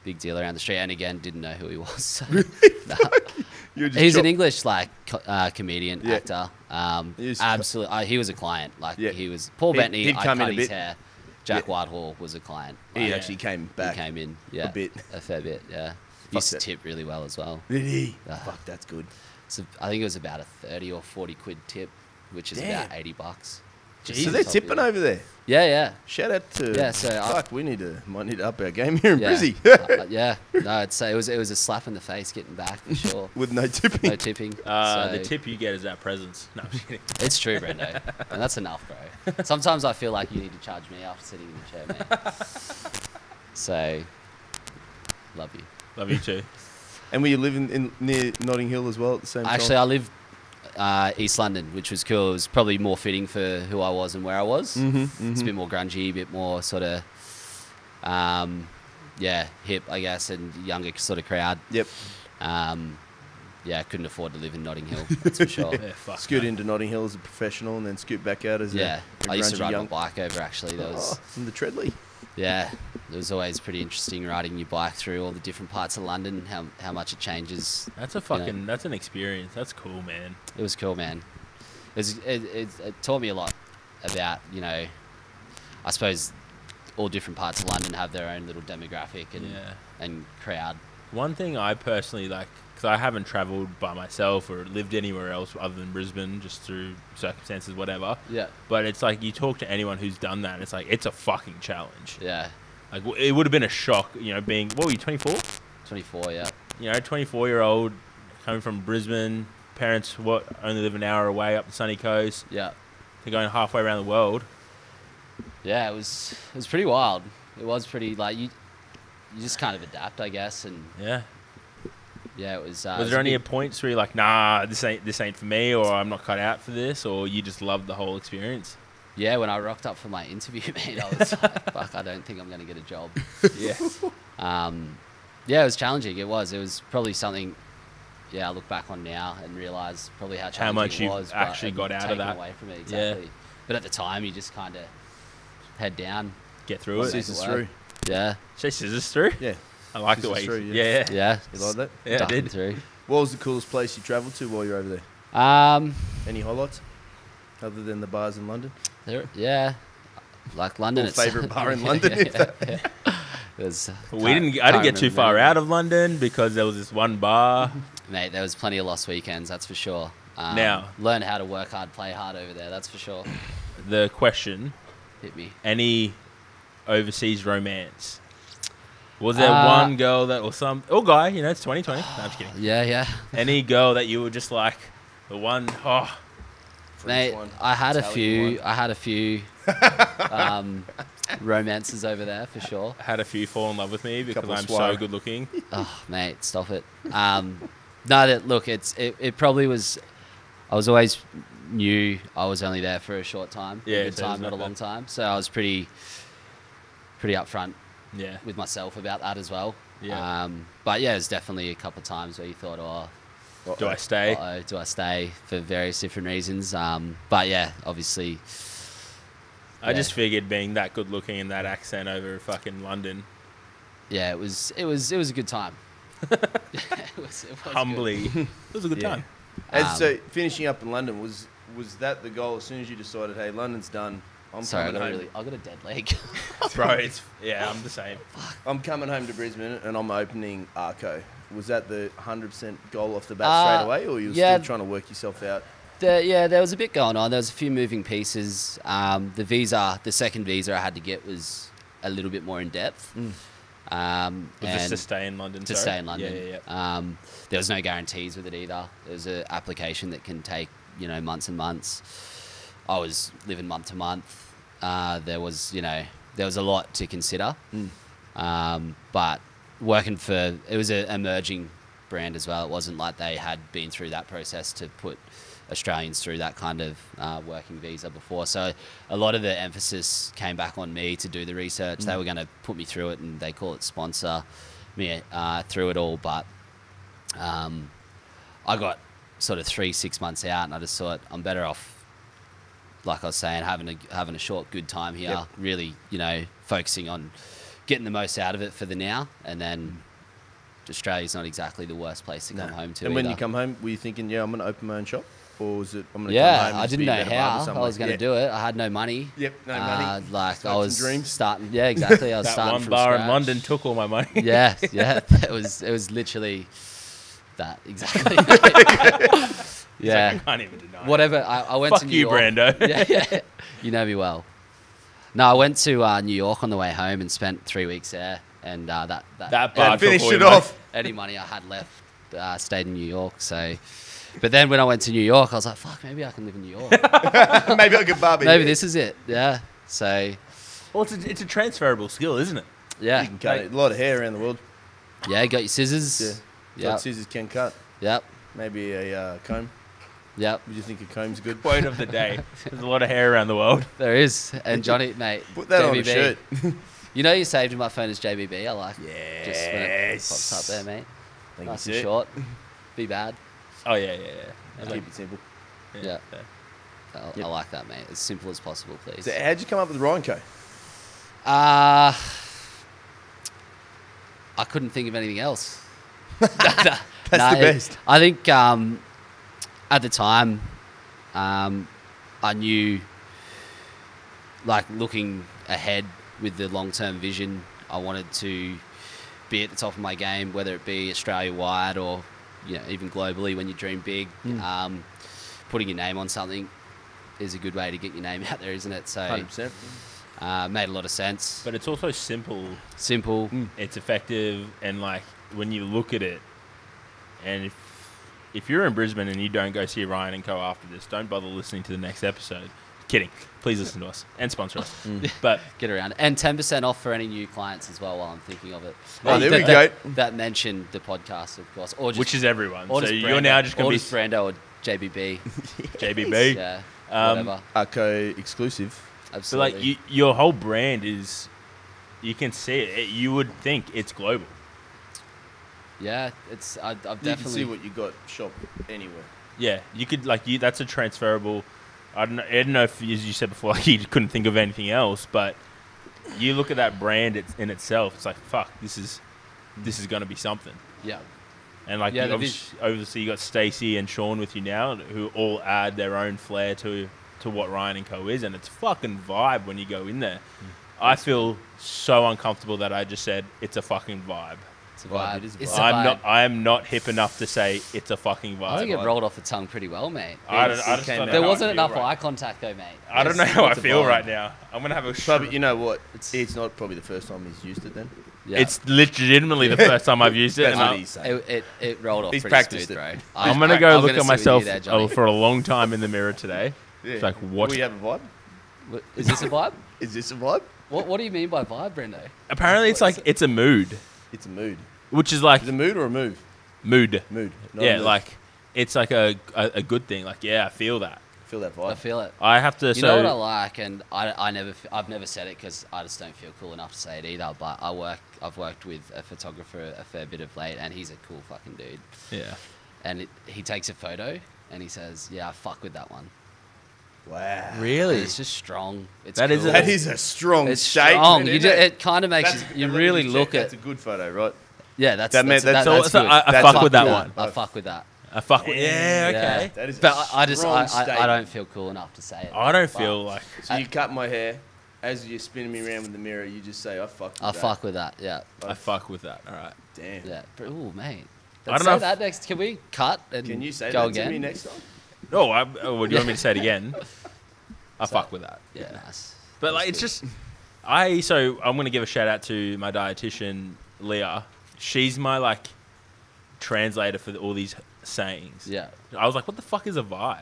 big deal around the street. And again, didn't know who he was. So, nah. Just He's an English like co- uh, comedian Yeah. actor. Um, He absolutely, uh, he was a client. Like Yeah. he was Paul He'd- Bettany. he'd I come in cut a his bit. hair. Jack Yeah. Whitehall was a client. He actually came back. he came in. Yeah, a bit. a fair bit. Yeah, Fuck used to tip really well as well. Did he? Ah. Fuck, that's good. So I think it was about a thirty or forty quid tip, which is Damn. about eighty bucks. So they're on top of tipping over there. Yeah, yeah, Shout out to. Yeah, so I- fuck, we need to might need to up our game here in yeah. Brizzy Uh, yeah. No, it's it was it was a slap in the face getting back for sure. with no tipping. No tipping. Uh, so the tip you get is that presence. No, I'm kidding. It's true, Brendo, and that's enough, bro. Sometimes I feel like you need to charge me after sitting in the chair, man. so, love you. Love you too. And were you living in near Notting Hill as well at the same Actually, I live uh, East London, which was cool. It was probably more fitting for who I was and where I was. Mm-hmm, It's a bit more grungy, a bit more sort of, um, yeah, hip, I guess, and younger sort of crowd. Yep. Um, yeah, I couldn't afford to live in Notting Hill, that's for sure. Yeah, fuck. Scoot no. into Notting Hill as a professional and then scoot back out as a Yeah, a, a I used to ride young. my bike over. Actually, there was Oh, from the Treadley. Yeah, it was always pretty interesting riding your bike through all the different parts of London. How how much it changes. That's a fucking. That's an experience. That's cool, man. It was cool, man. It, was, it, it, it taught me a lot about you know, I suppose all different parts of London have their own little demographic and Yeah. and crowd. One thing I personally like, because I haven't travelled by myself or lived anywhere else other than Brisbane, just through circumstances, whatever. Yeah, But it's like you talk to anyone who's done that, and it's like it's a fucking challenge. yeah, Like it would have been a shock, you know, being what were you, 24? twenty four. Yeah, You know, 24 year old coming from Brisbane, parents what only live an hour away up the sunny coast. yeah, They're going halfway around the world. yeah. It was it was pretty wild. It was pretty like you you just kind of adapt, I guess, and Yeah. Yeah, it was. Uh, was there a any points where you're like, nah, this ain't this ain't for me, or I'm not cut out for this, or you just loved the whole experience? Yeah, when I rocked up for my interview, mate, I was like, fuck, I don't think I'm going to get a job. Yeah. Um, yeah, it was challenging. It was. It was probably something, yeah, I look back on now and realize probably how challenging much it you've was. actually it got out of that. away from it, Yeah. exactly. But at the time, you just kind of head down. Get through it. Scissors it through. Yeah, Say scissors through. Yeah. I like the Scissors way. you- through, yeah, yeah. yeah. yeah. You like that? Yeah, I Ducking did. through. What was the coolest place you travelled to while you were over there? Um, Any highlights? Other than the bars in London? there, yeah, like London. Or it's- favourite bar in London, if yeah, yeah. It was, We didn't. I didn't get too far out of London because there was this one bar. Mate, there was plenty of lost weekends, that's for sure. Um, Now- learn how to work hard, play hard over there. That's for sure. The question: Hit me. Any overseas romance? Was there Uh, one girl that or some or guy? You know, it's 2020. No, I'm just kidding. Yeah, yeah. Any girl that you were just like the one oh French Mate, one, I had a few. one. I had a few um, romances over there for sure. had a few fall in love with me because I'm swire. so good looking. Oh, mate, stop it. Um, no, that look, it's it, it probably was. I was always knew I was only there for a short time. Yeah, a good time, not a long time. So I was pretty, pretty upfront Yeah. with myself about that as well. Yeah. Um, but yeah, there's definitely a couple of times where you thought, oh, Do I stay? uh-oh, do I stay for various different reasons? Um, but yeah, obviously, I Yeah. just figured being that good looking and that accent over fucking London, yeah, it was it was it was a good time. it was, it was good. humbly, it was a good Yeah. time. And Um, so finishing up in London was was that the goal? As soon as you decided, hey, London's done. I'm Sorry, I coming got a home. really, I got a dead leg. Bro, it's yeah, I'm the same. I'm coming home to Brisbane and I'm opening Arco. Was that the 100% goal off the bat Uh, straight away, or you were yeah. still trying to work yourself out? There, yeah, there was a bit going on. There was a few moving pieces. Um, the visa, the second visa I had to get was a little bit more in depth. Um, Was to stay in London? to sorry? stay in London. Yeah, yeah, yeah. Um, there was no guarantees with it either. There was an application that can take you know months and months. I was living month to month. Uh, there was you know there was a lot to consider, um, but working for it was an emerging brand as well. It wasn't like they had been through that process to put Australians through that kind of uh, working visa before. So a lot of the emphasis came back on me to do the research. They were going to put me through it, and they call it sponsor me uh, through it all. But um, I got sort of three, six months out, and I just thought I'm better off, like I was saying, having a having a short, good time here. Yep. Really, you know, focusing on getting the most out of it for the now, and then. Australia's not exactly the worst place to come home to. And when you come home, were you thinking, yeah, I'm going to open my own shop? Or was it, I'm going to yeah, come home and I didn't know how I was going to Yeah. do it. I had no money. Yep, no Uh, money. like Smoke I was dreams. starting. Yeah, exactly. I was That starting one bar in. London took all my money. Yeah, yeah. It was it was literally that exactly. Yeah. I can't even deny. it. Whatever. I, I went Fuck to New you, York. Brando. yeah, yeah. You know me well. No, I went to uh, New York on the way home and spent three weeks there, and uh, that that, That bar And took it off. any money I had left uh, stayed in New York. So, but then when I went to New York, I was like, "Fuck, maybe I can live in New York. Maybe I could barber maybe here. this is it." Yeah. So, Well, it's a, it's a transferable skill, isn't it? yeah, You can cut it. A lot of hair around the world. yeah. Got your scissors. Yeah. Like Yep. scissors can cut. Yep. Maybe a uh, comb. Yep. Would you think a comb's good? Quote of the day. There's a lot of hair around the world. There is. And Jonny, mate. Put that on a JBB. shirt. You know you saved in my phone as JBB. I like just when it Yes. pops up there, mate. Thank nice you, and sir. short. Be bad. Oh yeah, yeah, yeah. Keep it simple. Yeah. fair. I, Yep. I like that, mate. As simple as possible, please. So how'd you come up with Ryan Co? Uh, I couldn't think of anything else. That's the best. I think um, at the time, um, I knew, like looking ahead with the long term vision, I wanted to be at the top of my game, whether it be Australia wide or you know, even globally when you dream big. Mm. Um, putting your name on something is a good way to get your name out there, isn't it? So 100%. uh, made a lot of sense. But it's also simple. Simple. It's effective, and like when you look at it, and if if you're in Brisbane and you don't go see Ryan and Co after this, don't bother listening to the next episode. Kidding. Please listen to us and sponsor us. But Get around it. And 10% off for any new clients as well while I'm thinking of it. Oh, there that, we go. That mentioned the podcast, of course. Or just, which is everyone. or So just you're now just gonna be Brando or JBB. JBB. yeah. Um, whatever. Arco exclusive. So Absolutely. like you, your whole brand is, you can see it. it. You would think it's global. Yeah, it's I, I've You can definitely. see what you got shop anywhere. Yeah, you could like you. That's a transferable. I don't know. I don't know if, as you said before, like you couldn't think of anything else, but you look at that brand it's, in itself. It's like fuck. This is this is going to be something. yeah. And like Yeah, you the obviously, obviously you got Stacey and Sean with you now, who all add their own flair to to what Ryan and Co is, and it's fucking vibe when you go in there. Mm. I feel so uncomfortable that I just said it's a fucking vibe. It's a vibe, vibe. it is a It's vibe. a I'm vibe. not. I am not hip enough to say it's a fucking vibe. I think it rolled off the tongue pretty well, mate. I, don't, I just don't know There how I wasn't feel enough right eye contact, though, mate. I don't know how I feel right now. I'm gonna have a. Sh- But you know what? It's- It's, not probably the first time he's used it then. Yeah. It's legitimately the first time I've used it. That's and what I'm, he's saying. It, it, it rolled off He's pretty practiced smooth, it. bro. I'm gonna I- go I'm look gonna at sit with you myself there, Jonny. Uh, for a long time in the mirror today. Yeah. Like what? We have a vibe. What- Is this a vibe? Is this a vibe? What, what do you mean by vibe, Brendo? Apparently, it's What like it? it's a mood, It's a mood. Which is like Is it mood or a move? mood. Mood. not Yeah, move. like it's like a, a a good thing. Like yeah, I feel that. feel that vibe. I vibe. feel it. I have to. Say You so know what I like, and I, I never, f- I've never said it because I just don't feel cool enough to say it either. But I work, I've worked with a photographer a fair bit of late, and he's a cool fucking dude. yeah. And it, he takes a photo, and he says, "Yeah, I fuck with that one." Wow. And Really? it's just strong. It's That is cool. a- That is a strong It's statement. strong. You isn't ju- it? it kind of makes That's you, a- you let me really check. look at That's at. a good photo, right? Yeah, that's That that's, meant- that's- that, So- that's so good. I- I fuck with that one. I fuck with that. I fuck with. Yeah, okay. That is a But I, I just I, I, I don't feel cool enough to say it. I don't feel like. So you cut my hair. As you're spinning me around with the mirror, you just say, "I fucked." I that." fuck with that. Yeah. I fuck with that. All right. Damn. Yeah. Oh mate. I Let's don't know say if- that next. Can we cut and Can you say go that again? to me next time? Oh, I, oh, what, do you want me to say it again? I So- fuck with that. Yeah. Nice. But like, it's just, I so I'm gonna give a shout out to my dietitian Leah. She's my like translator for all these sayings. Yeah. I was like, what the fuck is a vibe?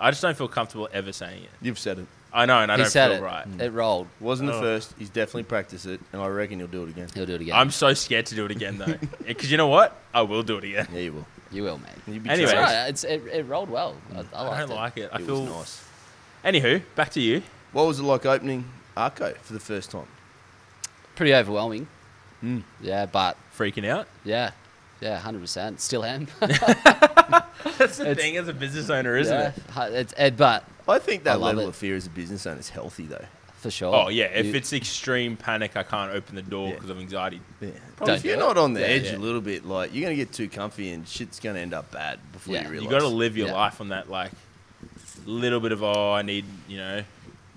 I just don't feel comfortable ever saying it. You've said it. I know, and I he don't said feel it. right. Mm. It rolled. Wasn't the Oh. first. He's definitely practiced it, and I reckon he'll do it again. He'll do it again. I'm so scared to do it again though, eh, because you know what? I will do it again. Yeah, you will. you will, mate. You'd be Anyways. It's alright. It's it, it rolled well. I, I, mm. I, liked don't it. like it. I it feel. was nice. Anywho, back to you. What was it like opening Arco for the first time? Pretty overwhelming. Mm. Yeah, but Freaking out. yeah, yeah, hundred percent. Still am. That's the It's- thing as a business owner, isn't yeah. it? It's it, but I think that love level it. of fear as a business owner is healthy, though. for sure. Oh yeah, if You- it's extreme panic, I can't open the door Yeah. because of anxiety. Yeah. Don't if you're not it. on the Yeah, edge yeah. a little bit, like you're gonna get too comfy and shit's gonna end up bad before Yeah. you You realize. You got to live your Yeah. life on that like little bit of oh, I need you know.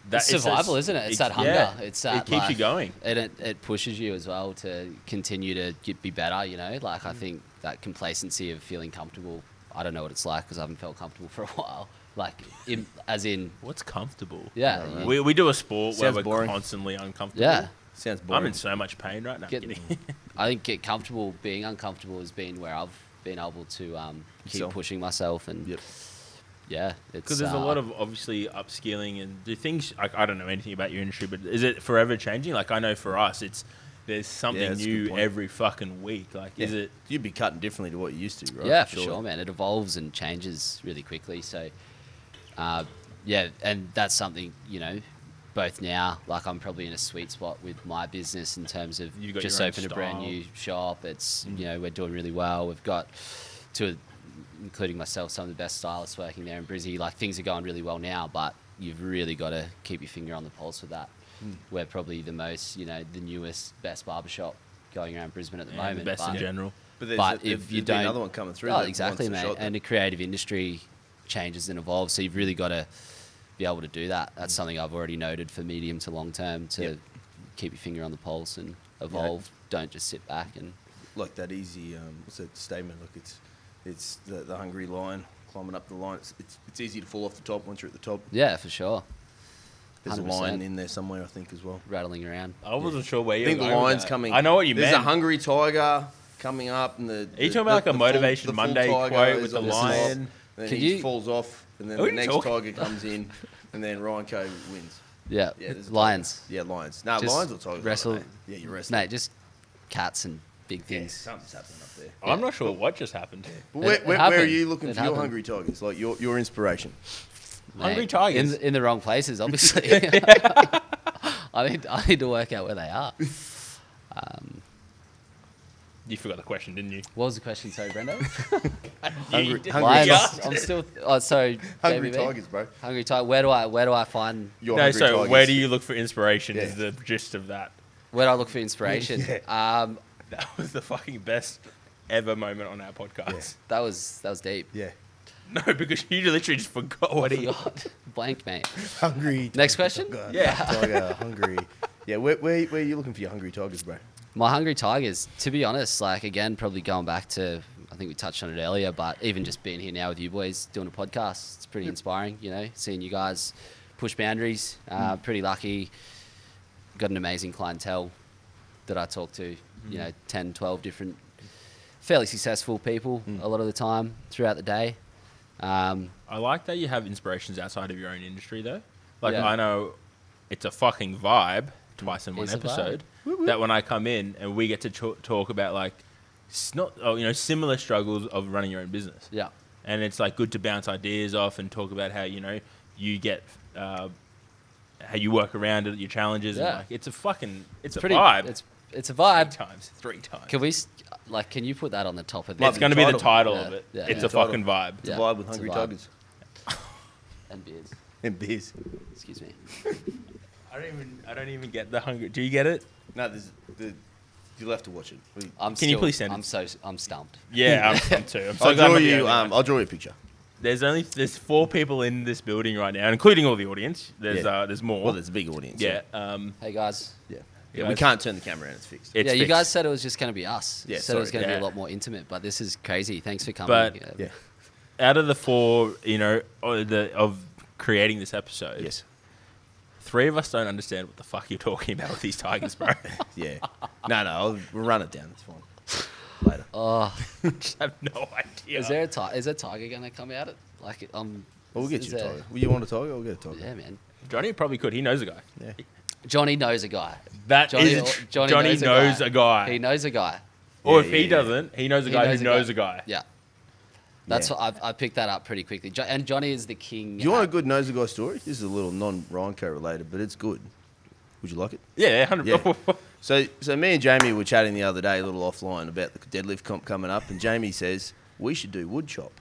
That It's survival, isn't it? It's that hunger. yeah, It's that, it keeps you going. and it, it pushes you as well to continue to get, be better. You know, like I Mm. think that complacency of feeling comfortable. I don't know what it's like because I haven't felt comfortable for a while. Like, in, as in, What's comfortable? yeah, Yeah, We, we do a sport Sounds where we're boring. constantly uncomfortable. yeah. Sounds boring. I'm in so much pain right now. Get- I think get comfortable being uncomfortable has been where I've been able to um, keep Yourself. pushing myself and Yep. Yeah, it's Because there's a uh, lot of obviously upskilling and do things. Like, I don't know anything about your industry, but is it forever changing? Like I know for us, it's there's something that's a good new every fucking week. Like, is it? You'd be cutting differently to what you used to, right? yeah, for Surely. sure, man. It evolves and changes really quickly. So, uh, yeah, and that's something you know. Both now, like I'm probably in a sweet spot with my business in terms of just your own opened a brand new shop. It's Mm. you know we're doing really well. We've got to, including myself, some of the best stylists working there in Brizzy. Like things are going really well now, but you've really got to keep your finger on the pulse with that. Mm. We're probably the most, you know, the newest, best barbershop going around Brisbane at the Yeah, moment. the best in but- general. But, there's but a, if you don't, another one coming through. oh, exactly, mate. shot. And the creative industry changes and evolves, so you've really got to be able to do that. That's something I've already noted for medium to long term to Yep. keep your finger on the pulse and evolve. Don't just sit back and like that easy. Um, what's that statement? Look, it's it's the, the hungry lion climbing up the line. It's, it's it's easy to fall off the top once you're at the top. yeah, for sure, There's a 100%. lion in there somewhere, I think, as well. rattling around. I wasn't sure where I you. think were the lion's that. coming. I know what you mean. There's meant. a hungry tiger coming up, and the. Are you the- talking about like a Motivation full Monday quote with the lion? Then Could he you- falls off, and then Who are the you next talking tiger comes in, and then Ryan Co wins. Yeah, Yeah, there's a lions. Yeah, lions. No, Just lions or tigers. wrestle- Wrestle. Yeah, you wrestle. mate. Just cats and big Yeah, things. something's happening up there. I'm not sure what just happened. But where, it where, where are happened. you looking It for your happened. hungry tigers? Like your your inspiration? Hungry Mate, tigers? in, in the wrong places, obviously. I need I need to work out where they are. Um, You forgot the question, didn't you? what was the question? Sorry, Brendo. Hungry- did- hungry Lions. Yeah. I'm still. Oh, sorry. Hungry Jamie B. tigers, bro. Hungry tiger. Where do I where do I find Your No, hungry so tigers. where do you look for inspiration? Is Yeah. the gist of that. where do I look for inspiration? Um, That was the fucking best ever moment on our podcast. that was that was deep. Yeah. No, because you literally just forgot what he. Forgot. Blank, mate. Hungry. Next question? tiger, Yeah. Tiger, hungry. Yeah, where, where, where are you looking for your hungry tigers, bro? My hungry tigers. To be honest, like again, probably going back to I think we touched on it earlier, but even just being here now with you boys doing a podcast, it's pretty inspiring. You know, seeing you guys push boundaries. Uh, Pretty lucky. Got an amazing clientele that I talk to. You know, 10, 12 different fairly successful people a lot of the time throughout the day. Um, I like that you have inspirations outside of your own industry, though. Like Yeah. I know it's a fucking vibe twice in one It's episode. That when I come in and we get to ch- talk about like, not oh, you know similar struggles of running your own business. yeah. and it's like good to bounce ideas off and talk about how you know you get uh, how you work around it, your challenges. Yeah. And like, it's a fucking it's, Pretty. a vibe. It's it's a three vibe. times, three times. Can we s- like? Can you put that on the top of Might it's going to be the title. title Yeah, of it. yeah. it's Yeah. a fucking vibe. It's Yeah, a vibe with it's a hungry vibe. tigers And beers. and beers. Excuse me. I don't even I don't even get the hunger. Do you get it? No, there's the You'll have to watch it. We- I'm Can you still- please send I'm it? so I'm stumped. Yeah, I'm, I'm too. I'm so I'll glad I'm draw not the you. only Um. I'll draw you a picture. There's only there's four people in this building right now, including all the audience. There's Yeah. uh, there's more. Well, there's a big audience. yeah. Um, Hey guys. Yeah. Yeah, Yeah. We can't turn the camera around. It's fixed. it's yeah, you fixed. guys said it was just going to be us. Yeah, said it was going to Yeah. be a lot more intimate, but this is crazy. Thanks for coming. But- Uh, Yeah. out of the four, you know, of, the, of creating this episode, Yes. three of us don't understand what the fuck you're talking about with these tigers, bro. Yeah. no, no. I'll, we'll run it down. It's fine. Later. Oh, I have no idea. is there a ti- is a tiger going to come out? It like um. Well, we'll get you a there- tiger. Well, you want a tiger? We'll get a tiger. Yeah, man. Jonny probably could. He knows a guy. Yeah. Jonny knows a guy. That Jonny, is- Jonny, Jonny knows, knows a a guy. guy. He knows a guy. or Yeah, if yeah, he yeah. doesn't, he knows a He guy knows who a guy. knows a guy. Yeah. That's Yeah. what I've, I picked that up pretty quickly. Jo- and Jonny is the king. Do you want a good nose of guy story? This is a little non-Ryanco related, but it's good. Would you like it? Yeah, hundred. Yeah. So, so me and Jamie were chatting the other day, a little offline, about the deadlift comp coming up, and Jamie says we should do wood chop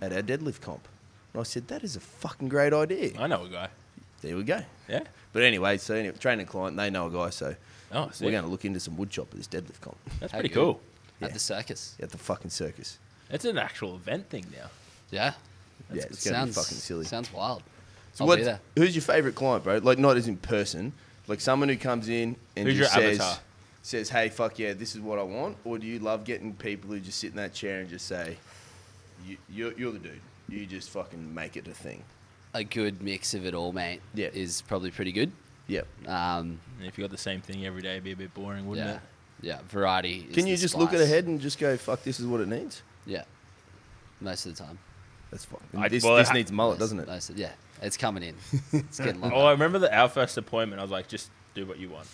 at our deadlift comp. And I said that is a fucking great idea. I know a guy. There we go. Yeah. But anyway, so anyway, training client, they know a guy, so Oh, we're going to look into some wood chop at this deadlift comp That's How pretty good. cool. at the circus. at the fucking circus. It's an actual event thing now. Yeah. yeah, it's going to be sounds fucking silly. Sounds wild. So I'll what, be there. who's your favourite client, bro? Like not as in person, like someone who comes in and Who's just your says, avatar? says, "Hey, fuck yeah, this is what I want," or do you love getting people who just sit in that chair and just say, you, "You're, you're the dude. You just fucking make it a thing." A good mix of it all, mate. Yeah. Is probably pretty good. Yep. Um, if you got the same thing every day, it'd be a bit boring, wouldn't yeah. it? Yeah. Variety. is Can you the just look at spice. a head and just go, "Fuck, this is what it needs"? Yeah. Most of the time. That's fine. I- this well, this I- needs mullet, Most- doesn't it? most of- yeah. It's coming in. It's getting longer. Oh, I remember the our first appointment. I was like, just do what you want.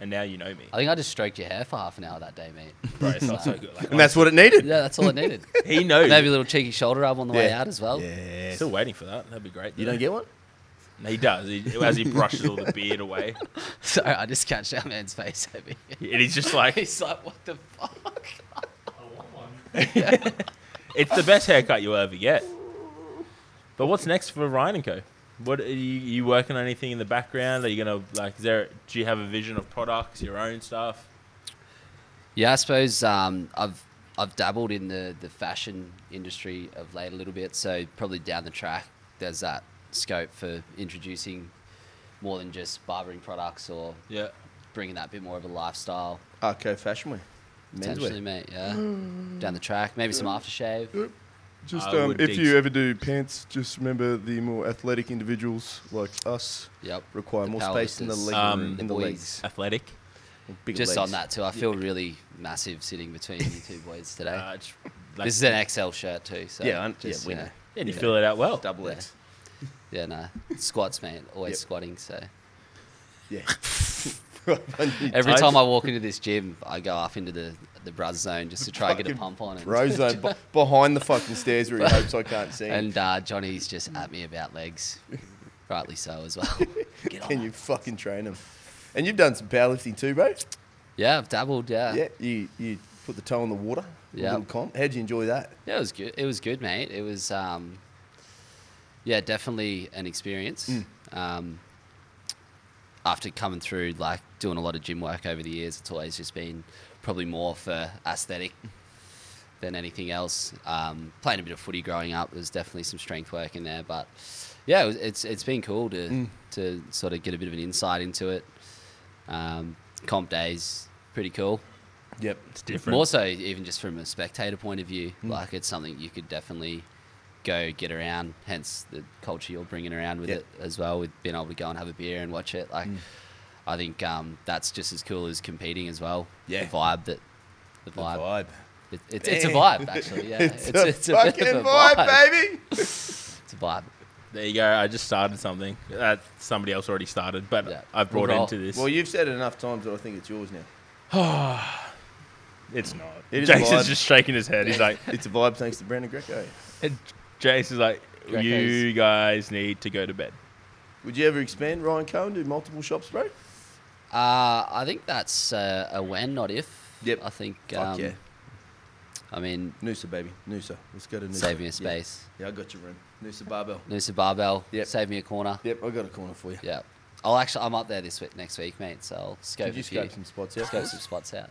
And now you know me, I think I just stroked your hair for half an hour that day, mate. bro. It's not so good. Like, And that's what it needed. yeah, that's all it needed. he knows. Maybe a little cheeky shoulder rub on the way Yeah. out as well. Yeah. Still waiting for that. That'd be great. You though. don't get one? No, he does. He, as he brushes all the beard away, Sorry, I just catch that man's face over here. and he's just like, He's like, what the fuck? it's the best haircut you'll ever get. But what's next for Ryan and Co? What are you, you working on anything in the background? Are you gonna like? Is there? Do you have a vision of products, your own stuff? Yeah, I suppose um, I've I've dabbled in the, the fashion industry of late a little bit, so probably down the track there's that scope for introducing more than just barbering products or Yeah. bringing that bit more of a lifestyle. Arco fashion wear. Potentially, Menswear. mate. Yeah, down the track, maybe some aftershave. Just um, if you s- ever do pants, just remember the more athletic individuals like us. Yep. Require The more space in the powerlifters. leg Um, room, in the boys. legs. Athletic. Bigger Just legs. on that too, I feel really massive sitting between you two boys today. Uh, just, like- this is an XL shirt too, so Yeah, I'm- just, yeah, we you know. and you yeah. fill it out well. double Yeah. X. Yeah, no squats, man. Always Yep. squatting. So Yeah. every time I walk into this gym, I go off into the the bros zone just to try and get a pump on. And, Rose be- behind the fucking stairs where he hopes I can't see. him. and uh, Jonny's just at me about legs, rightly so as well. Get Can you fucking train them? And you've done some powerlifting too, bro. Yeah, I've dabbled. Yeah. Yeah, you you put the toe in the water. Yeah. comp. How'd you enjoy that? Yeah, it was good. It was good, mate. It was, um, yeah, definitely an experience. Mm. Um, after coming through, like doing a lot of gym work over the years, it's always just been probably more for aesthetic than anything else. Um, playing a bit of footy growing up, there's definitely some strength work in there, but yeah, it was, it's it's been cool to Mm. to sort of get a bit of an insight into it. Um, comp days, pretty cool. Yep. It's different. More so, even just from a spectator point of view, Mm. like it's something you could definitely go get around. Hence the culture you're bringing around with Yeah. it as well, with being able to go and have a beer and watch it. Like, Mm. I think um, that's just as cool as competing as well. Yeah. the vibe that the The vibe. vibe. It, it's it's a vibe actually. Yeah, it's, a bit fucking a vibe, baby. It's a vibe. There you go. I just started something that somebody else already started, but Yeah. I've brought We'll into this. Well, you've said it enough times that I think it's yours now. it's not. It is a Jason's just shaking his head. He's like, It's a vibe thanks to Brandon Greco. And is like, Greco's- you guys need to go to bed. Would you ever expand Ryan Co and do multiple shops, bro? Uh, I think that's uh, a when, not if. Yep. I think. Fuck um, yeah. I mean, Noosa, baby. Noosa. Let's go to Noosa. save me a space. Yeah, I got your room. Noosa barbell. Noosa barbell. Yep. Save me a corner. Yep, I got a corner for you. Yeah. I'll actually, I'm up there this week, next week, mate. So I'll scope Did you a few. scope some spots out? scope some spots out.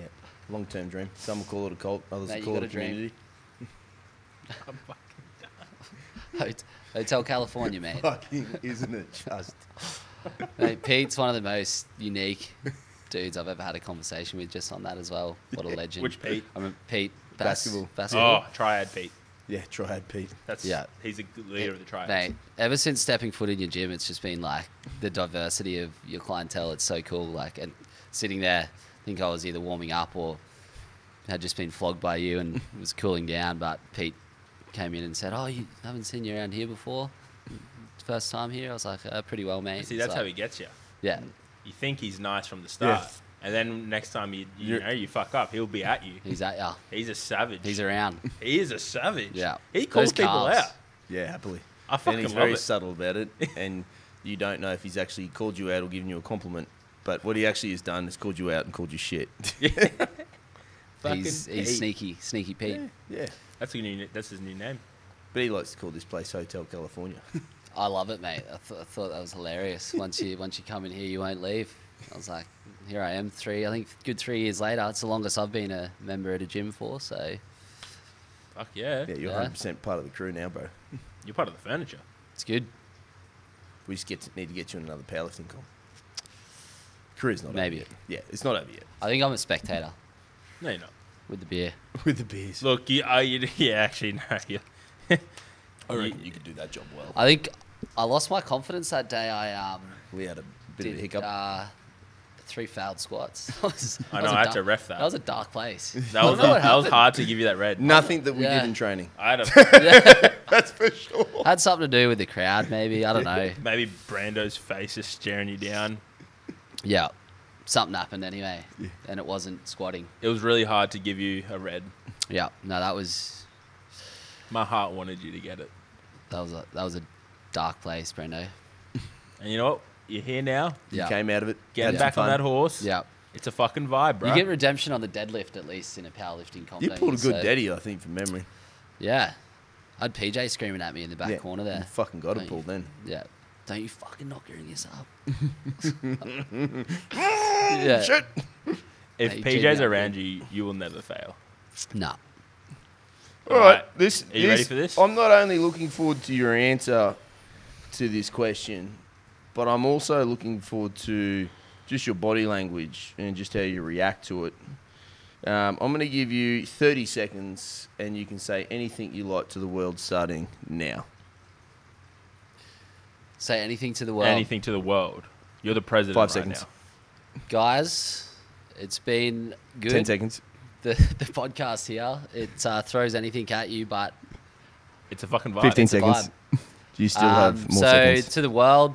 Yeah. Long term dream. Some will call it a cult, others Mate, will you call got it a a dream. community. Hot- Hotel California, mate. Fucking, isn't it just? mate. Pete's one of the most unique dudes I've ever had a conversation with just on that as well. What a legend. Which Pete? I mean, Pete. Bass, Basketball. Basketball. Oh, Triad Pete. Yeah, triad Pete. That's Yeah. He's a good leader of the Triad. Mate, ever since stepping foot in your gym, it's just been like the diversity of your clientele. It's so cool. Like, and sitting there, I think I was either warming up or had just been flogged by you and was cooling down. But Pete came in and said, "Oh, you haven't seen you around here before. First time here." I was like, uh, "Pretty well, mate." See, It's that's how he gets you. Yeah, You think he's nice from the start, Yeah. and then next time you you You're- know you fuck up, he'll be at you. he's at yeah, He's a savage. he's around. he is a savage. Yeah. He calls Those people calves. out. Yeah, happily. I fucking and he's love very it. subtle about it, and you don't know if he's actually called you out or given you a compliment. But what he actually has done is called you out and called you shit. Fucking he's Pete. he's sneaky, sneaky Pete. yeah. That's a new. That's his new name. But he likes to call this place Hotel California. I love it, mate. I, th- I thought that was hilarious. Once you once you come in here, you won't leave. I was like, here I am, three. I think good three years later. It's the longest I've been a member at a gym for. So Fuck yeah. yeah, you're Yeah. 100% part of the crew now, bro. You're part of the furniture. it's good. We just get to, need to get you in another powerlifting comp. Crew's not Maybe. over yet. Yeah, it's not over yet. I think I'm a spectator No, you're not. With the beer. With the beers. Look, you, uh, you, yeah, actually, no. You, I reckon you could do that job well. I think I lost my confidence that day. I um We had a bit did of a hiccup. Uh, three failed squats. That was- I know, I, a I had dark- to ref that. That was a dark place. that was, I don't know what that was hard to give you that red. Nothing that we Yeah. did in training. I had a, That's for sure. Had something to do with the crowd, maybe. I don't know. maybe Brando's face is staring you down. Yeah, something happened anyway, and it wasn't squatting. It was really hard to give you a red. Yeah, no, that was My heart wanted you to get it. that was a that was a dark place, Brendo. And you know what? You're here now. You Yeah, came out of it. Get had some back on that horse. yeah. It's a fucking vibe, bro. You get redemption on the deadlift at least in a powerlifting comp. You don't pulled a good So, daddy, I think, from memory. Yeah, I had PJ screaming at me in the back yeah, corner You there. fucking got Don't it pulled then. Yeah, don't you fucking knock your yourself up. yeah, Shit. if Hey, PJ's Jamie, around you, you will never fail. nah. All Alright. This, Are you ready for this? I'm not only looking forward to your answer to this question, but I'm also looking forward to just your body language and just how you react to it. Um, I'm going to give you 30 seconds, and you can say anything you like to the world starting now. Say anything to the world, Anything to the world. You're the president Five right seconds. now. guys. It's been good. 10 seconds. The the podcast here it uh, throws anything at you, but It's a fucking vibe. 15 it's seconds. vibe. Do you still Um, have more so seconds? to the world,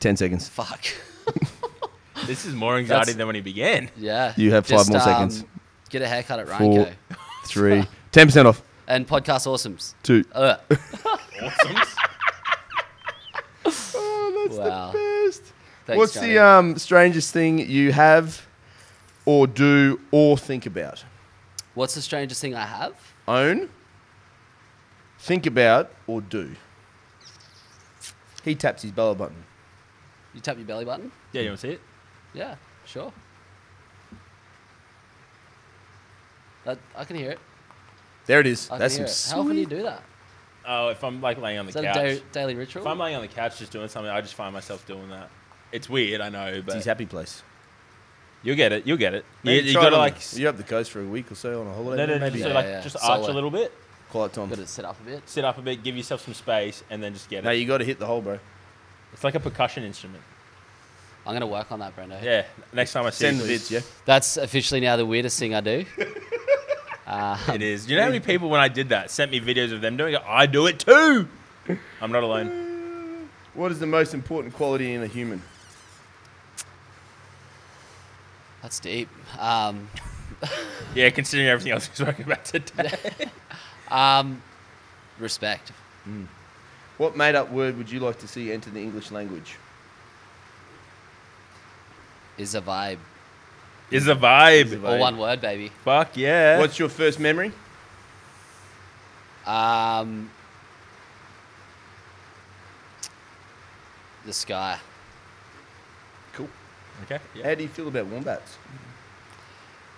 10 seconds. fuck. This is more anxiety That's- than when he began. Yeah. You have five more seconds. Get a haircut at Four. Ryan Co. Three. 10% off. And podcast awesomes. Two. Ugh. Awesome. That's Wow. the best. Thanks, What's Jonny. the um, strangest thing you have, or do, or think about? What's the strangest thing I have? Own, think about, or do? He taps his belly button. You tap your belly button? yeah, you want to see it? Yeah, sure. That, I can hear it. There it is. I That's can some hear it. How often do you do that? Oh, if I'm like laying on the Is that couch. a da- daily ritual? if I'm laying on the couch just doing something, I just find myself doing that. It's weird, I know, but It's but his happy place. you'll get it. You'll get it. You, Maybe you try it gotta on like. s- You up the coast for a week or so on a holiday. No, no, no. maybe. Just, Yeah, like yeah. just Solo. arch a little bit, Quiet time. Got to sit up a bit. sit up a bit, give yourself some space, and then just get it. No, it. you got to hit the hole, bro. It's like a percussion instrument. I'm going to work on that, Brendo. Yeah. Next time I see Send you, the please. vids, yeah. That's officially now the weirdest thing I do. Uh, It is. Do you know how many people when I did that sent me videos of them doing it? I do it too. I'm not alone. What is the most important quality in a human? that's deep. Um, Yeah, considering everything else we're talking about today. um, respect. What made-up word would you like to see enter the English language? Is a vibe. Is a vibe. Is a Or vibe. one word, baby. Fuck yeah. What's your first memory? Um, the sky. Cool. Okay. Yeah. How do you feel about wombats?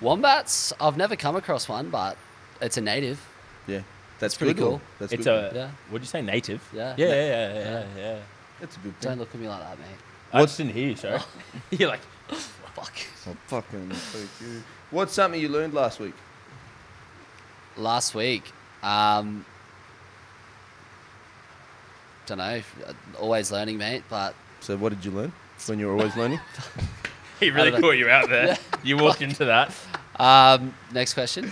Wombats, I've never come across one, but it's a native. Yeah, that's pretty good, cool. That's It's good. a. Yeah. What'd you say? Native. Yeah. Yeah. Yeah. Yeah. Yeah. Yeah. yeah. That's a good thing. Don't look at me like that, mate. I just didn't hear you. Sorry. You're like. Fuck. Oh, fucking thank you. What's something you learned last week? Last week, um, don't know. Always learning, mate. But So, what did you learn when you were always learning? He really I don't know. caught you out there. You walked into that. um, next question.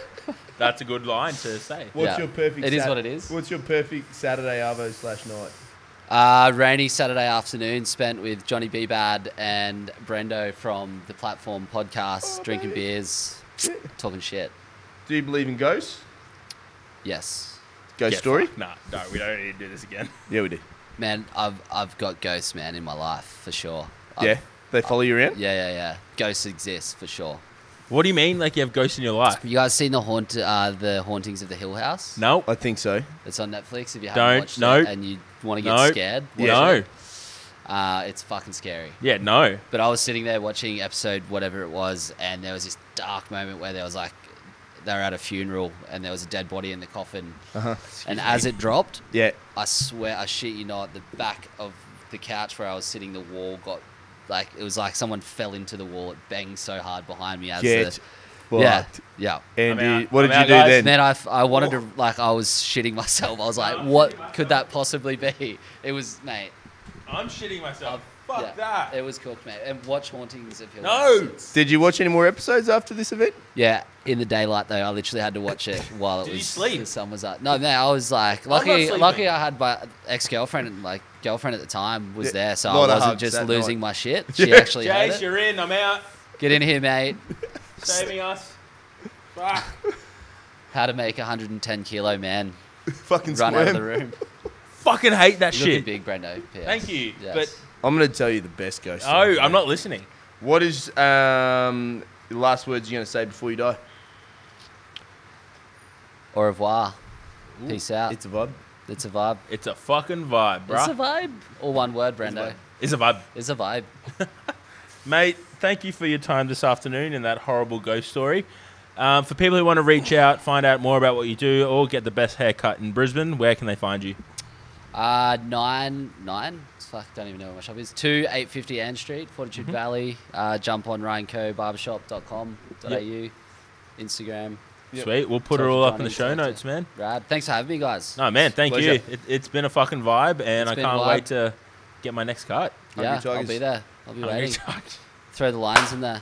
That's a good line to say. What's Yeah. your perfect? It is what it is. What's your perfect Saturday arvo slash night? Uh, rainy Saturday afternoon spent with Jonny B. Bad and Brendo from the Platform podcast, Oh, drinking baby. beers, talking shit. Do you believe in ghosts? Yes. Ghost Yeah, story? fuck. Nah, no, we don't need to do this again. Yeah, we do. Man, I've I've got ghosts, man, in my life for sure. I've- yeah, they follow you around. Yeah, yeah, yeah. Ghosts exist for sure. What do you mean? Like you have ghosts in your life? Have you guys seen the haunt uh, the hauntings of the Hill House? No. I think so. It's on Netflix. If you Don't, haven't watched no. it and you want to get No. scared, watch No. Uh, it's fucking scary. Yeah. No. But I was sitting there watching episode whatever it was, and there was this dark moment where there was like they were at a funeral and there was a dead body in the coffin, Uh huh. and as it dropped, Yeah. I swear, I shit you not, the back of the couch where I was sitting, the wall got like it was like someone fell into the wall. It banged so hard behind me as Get the yeah. yeah. Andy, I'm out. what did I'm you out, do guys. then? Then I wanted to like I was shitting myself. I was like, what could that possibly be? It was mate. I'm shitting myself. yeah, Fuck that. It was cooked, mate. And watch Hauntings of Hill No! House. It's- Did you watch any more episodes after this event? Yeah, in the daylight though, I literally had to watch it while it Did you was sleep? the sun was up. No, man, I was like lucky. Lucky, I had my ex girlfriend and like girlfriend at the time was Yeah, there, so I wasn't just losing night. my shit. She actually heard Jace, it. you're in. I'm out. Get in here, mate. Saving us. Fuck. How to make a 110 kilo man Fucking run out of the room. Fucking hate that You're looking shit. big, Brendo. PS. Thank you. Yes. But I'm going to tell you the best ghost. oh, story, I'm mate. not listening. What is um, the last words you're going to say before you die? au revoir. Peace out. It's a vibe. It's a vibe. It's a fucking vibe, bro. It's a vibe. All one word, Brendo. It's a vibe. It's a vibe. Mate, thank you for your time this afternoon and that horrible ghost story. Um, for people who want to reach out, find out more about what you do, or get the best haircut in Brisbane, where can they find you? Uh, nine, nine. Fuck, don't even know where my shop is. Two, eight fifty Ann Street, Fortitude Mm-hmm. Valley. Uh, jump on ryancobarbershop.com.au, Instagram. Yep. Sweet. We'll put Sorry it for all up in joining, the show so- notes, man. Rad. Thanks for having me, guys. No, man, thank Pleasure. you. It, it's been a fucking vibe, and It's I been can't vibe. wait to get my next cut. yeah, Hungry I'll Tigers. be there. I'll be Hungry waiting. Throw the lines in there.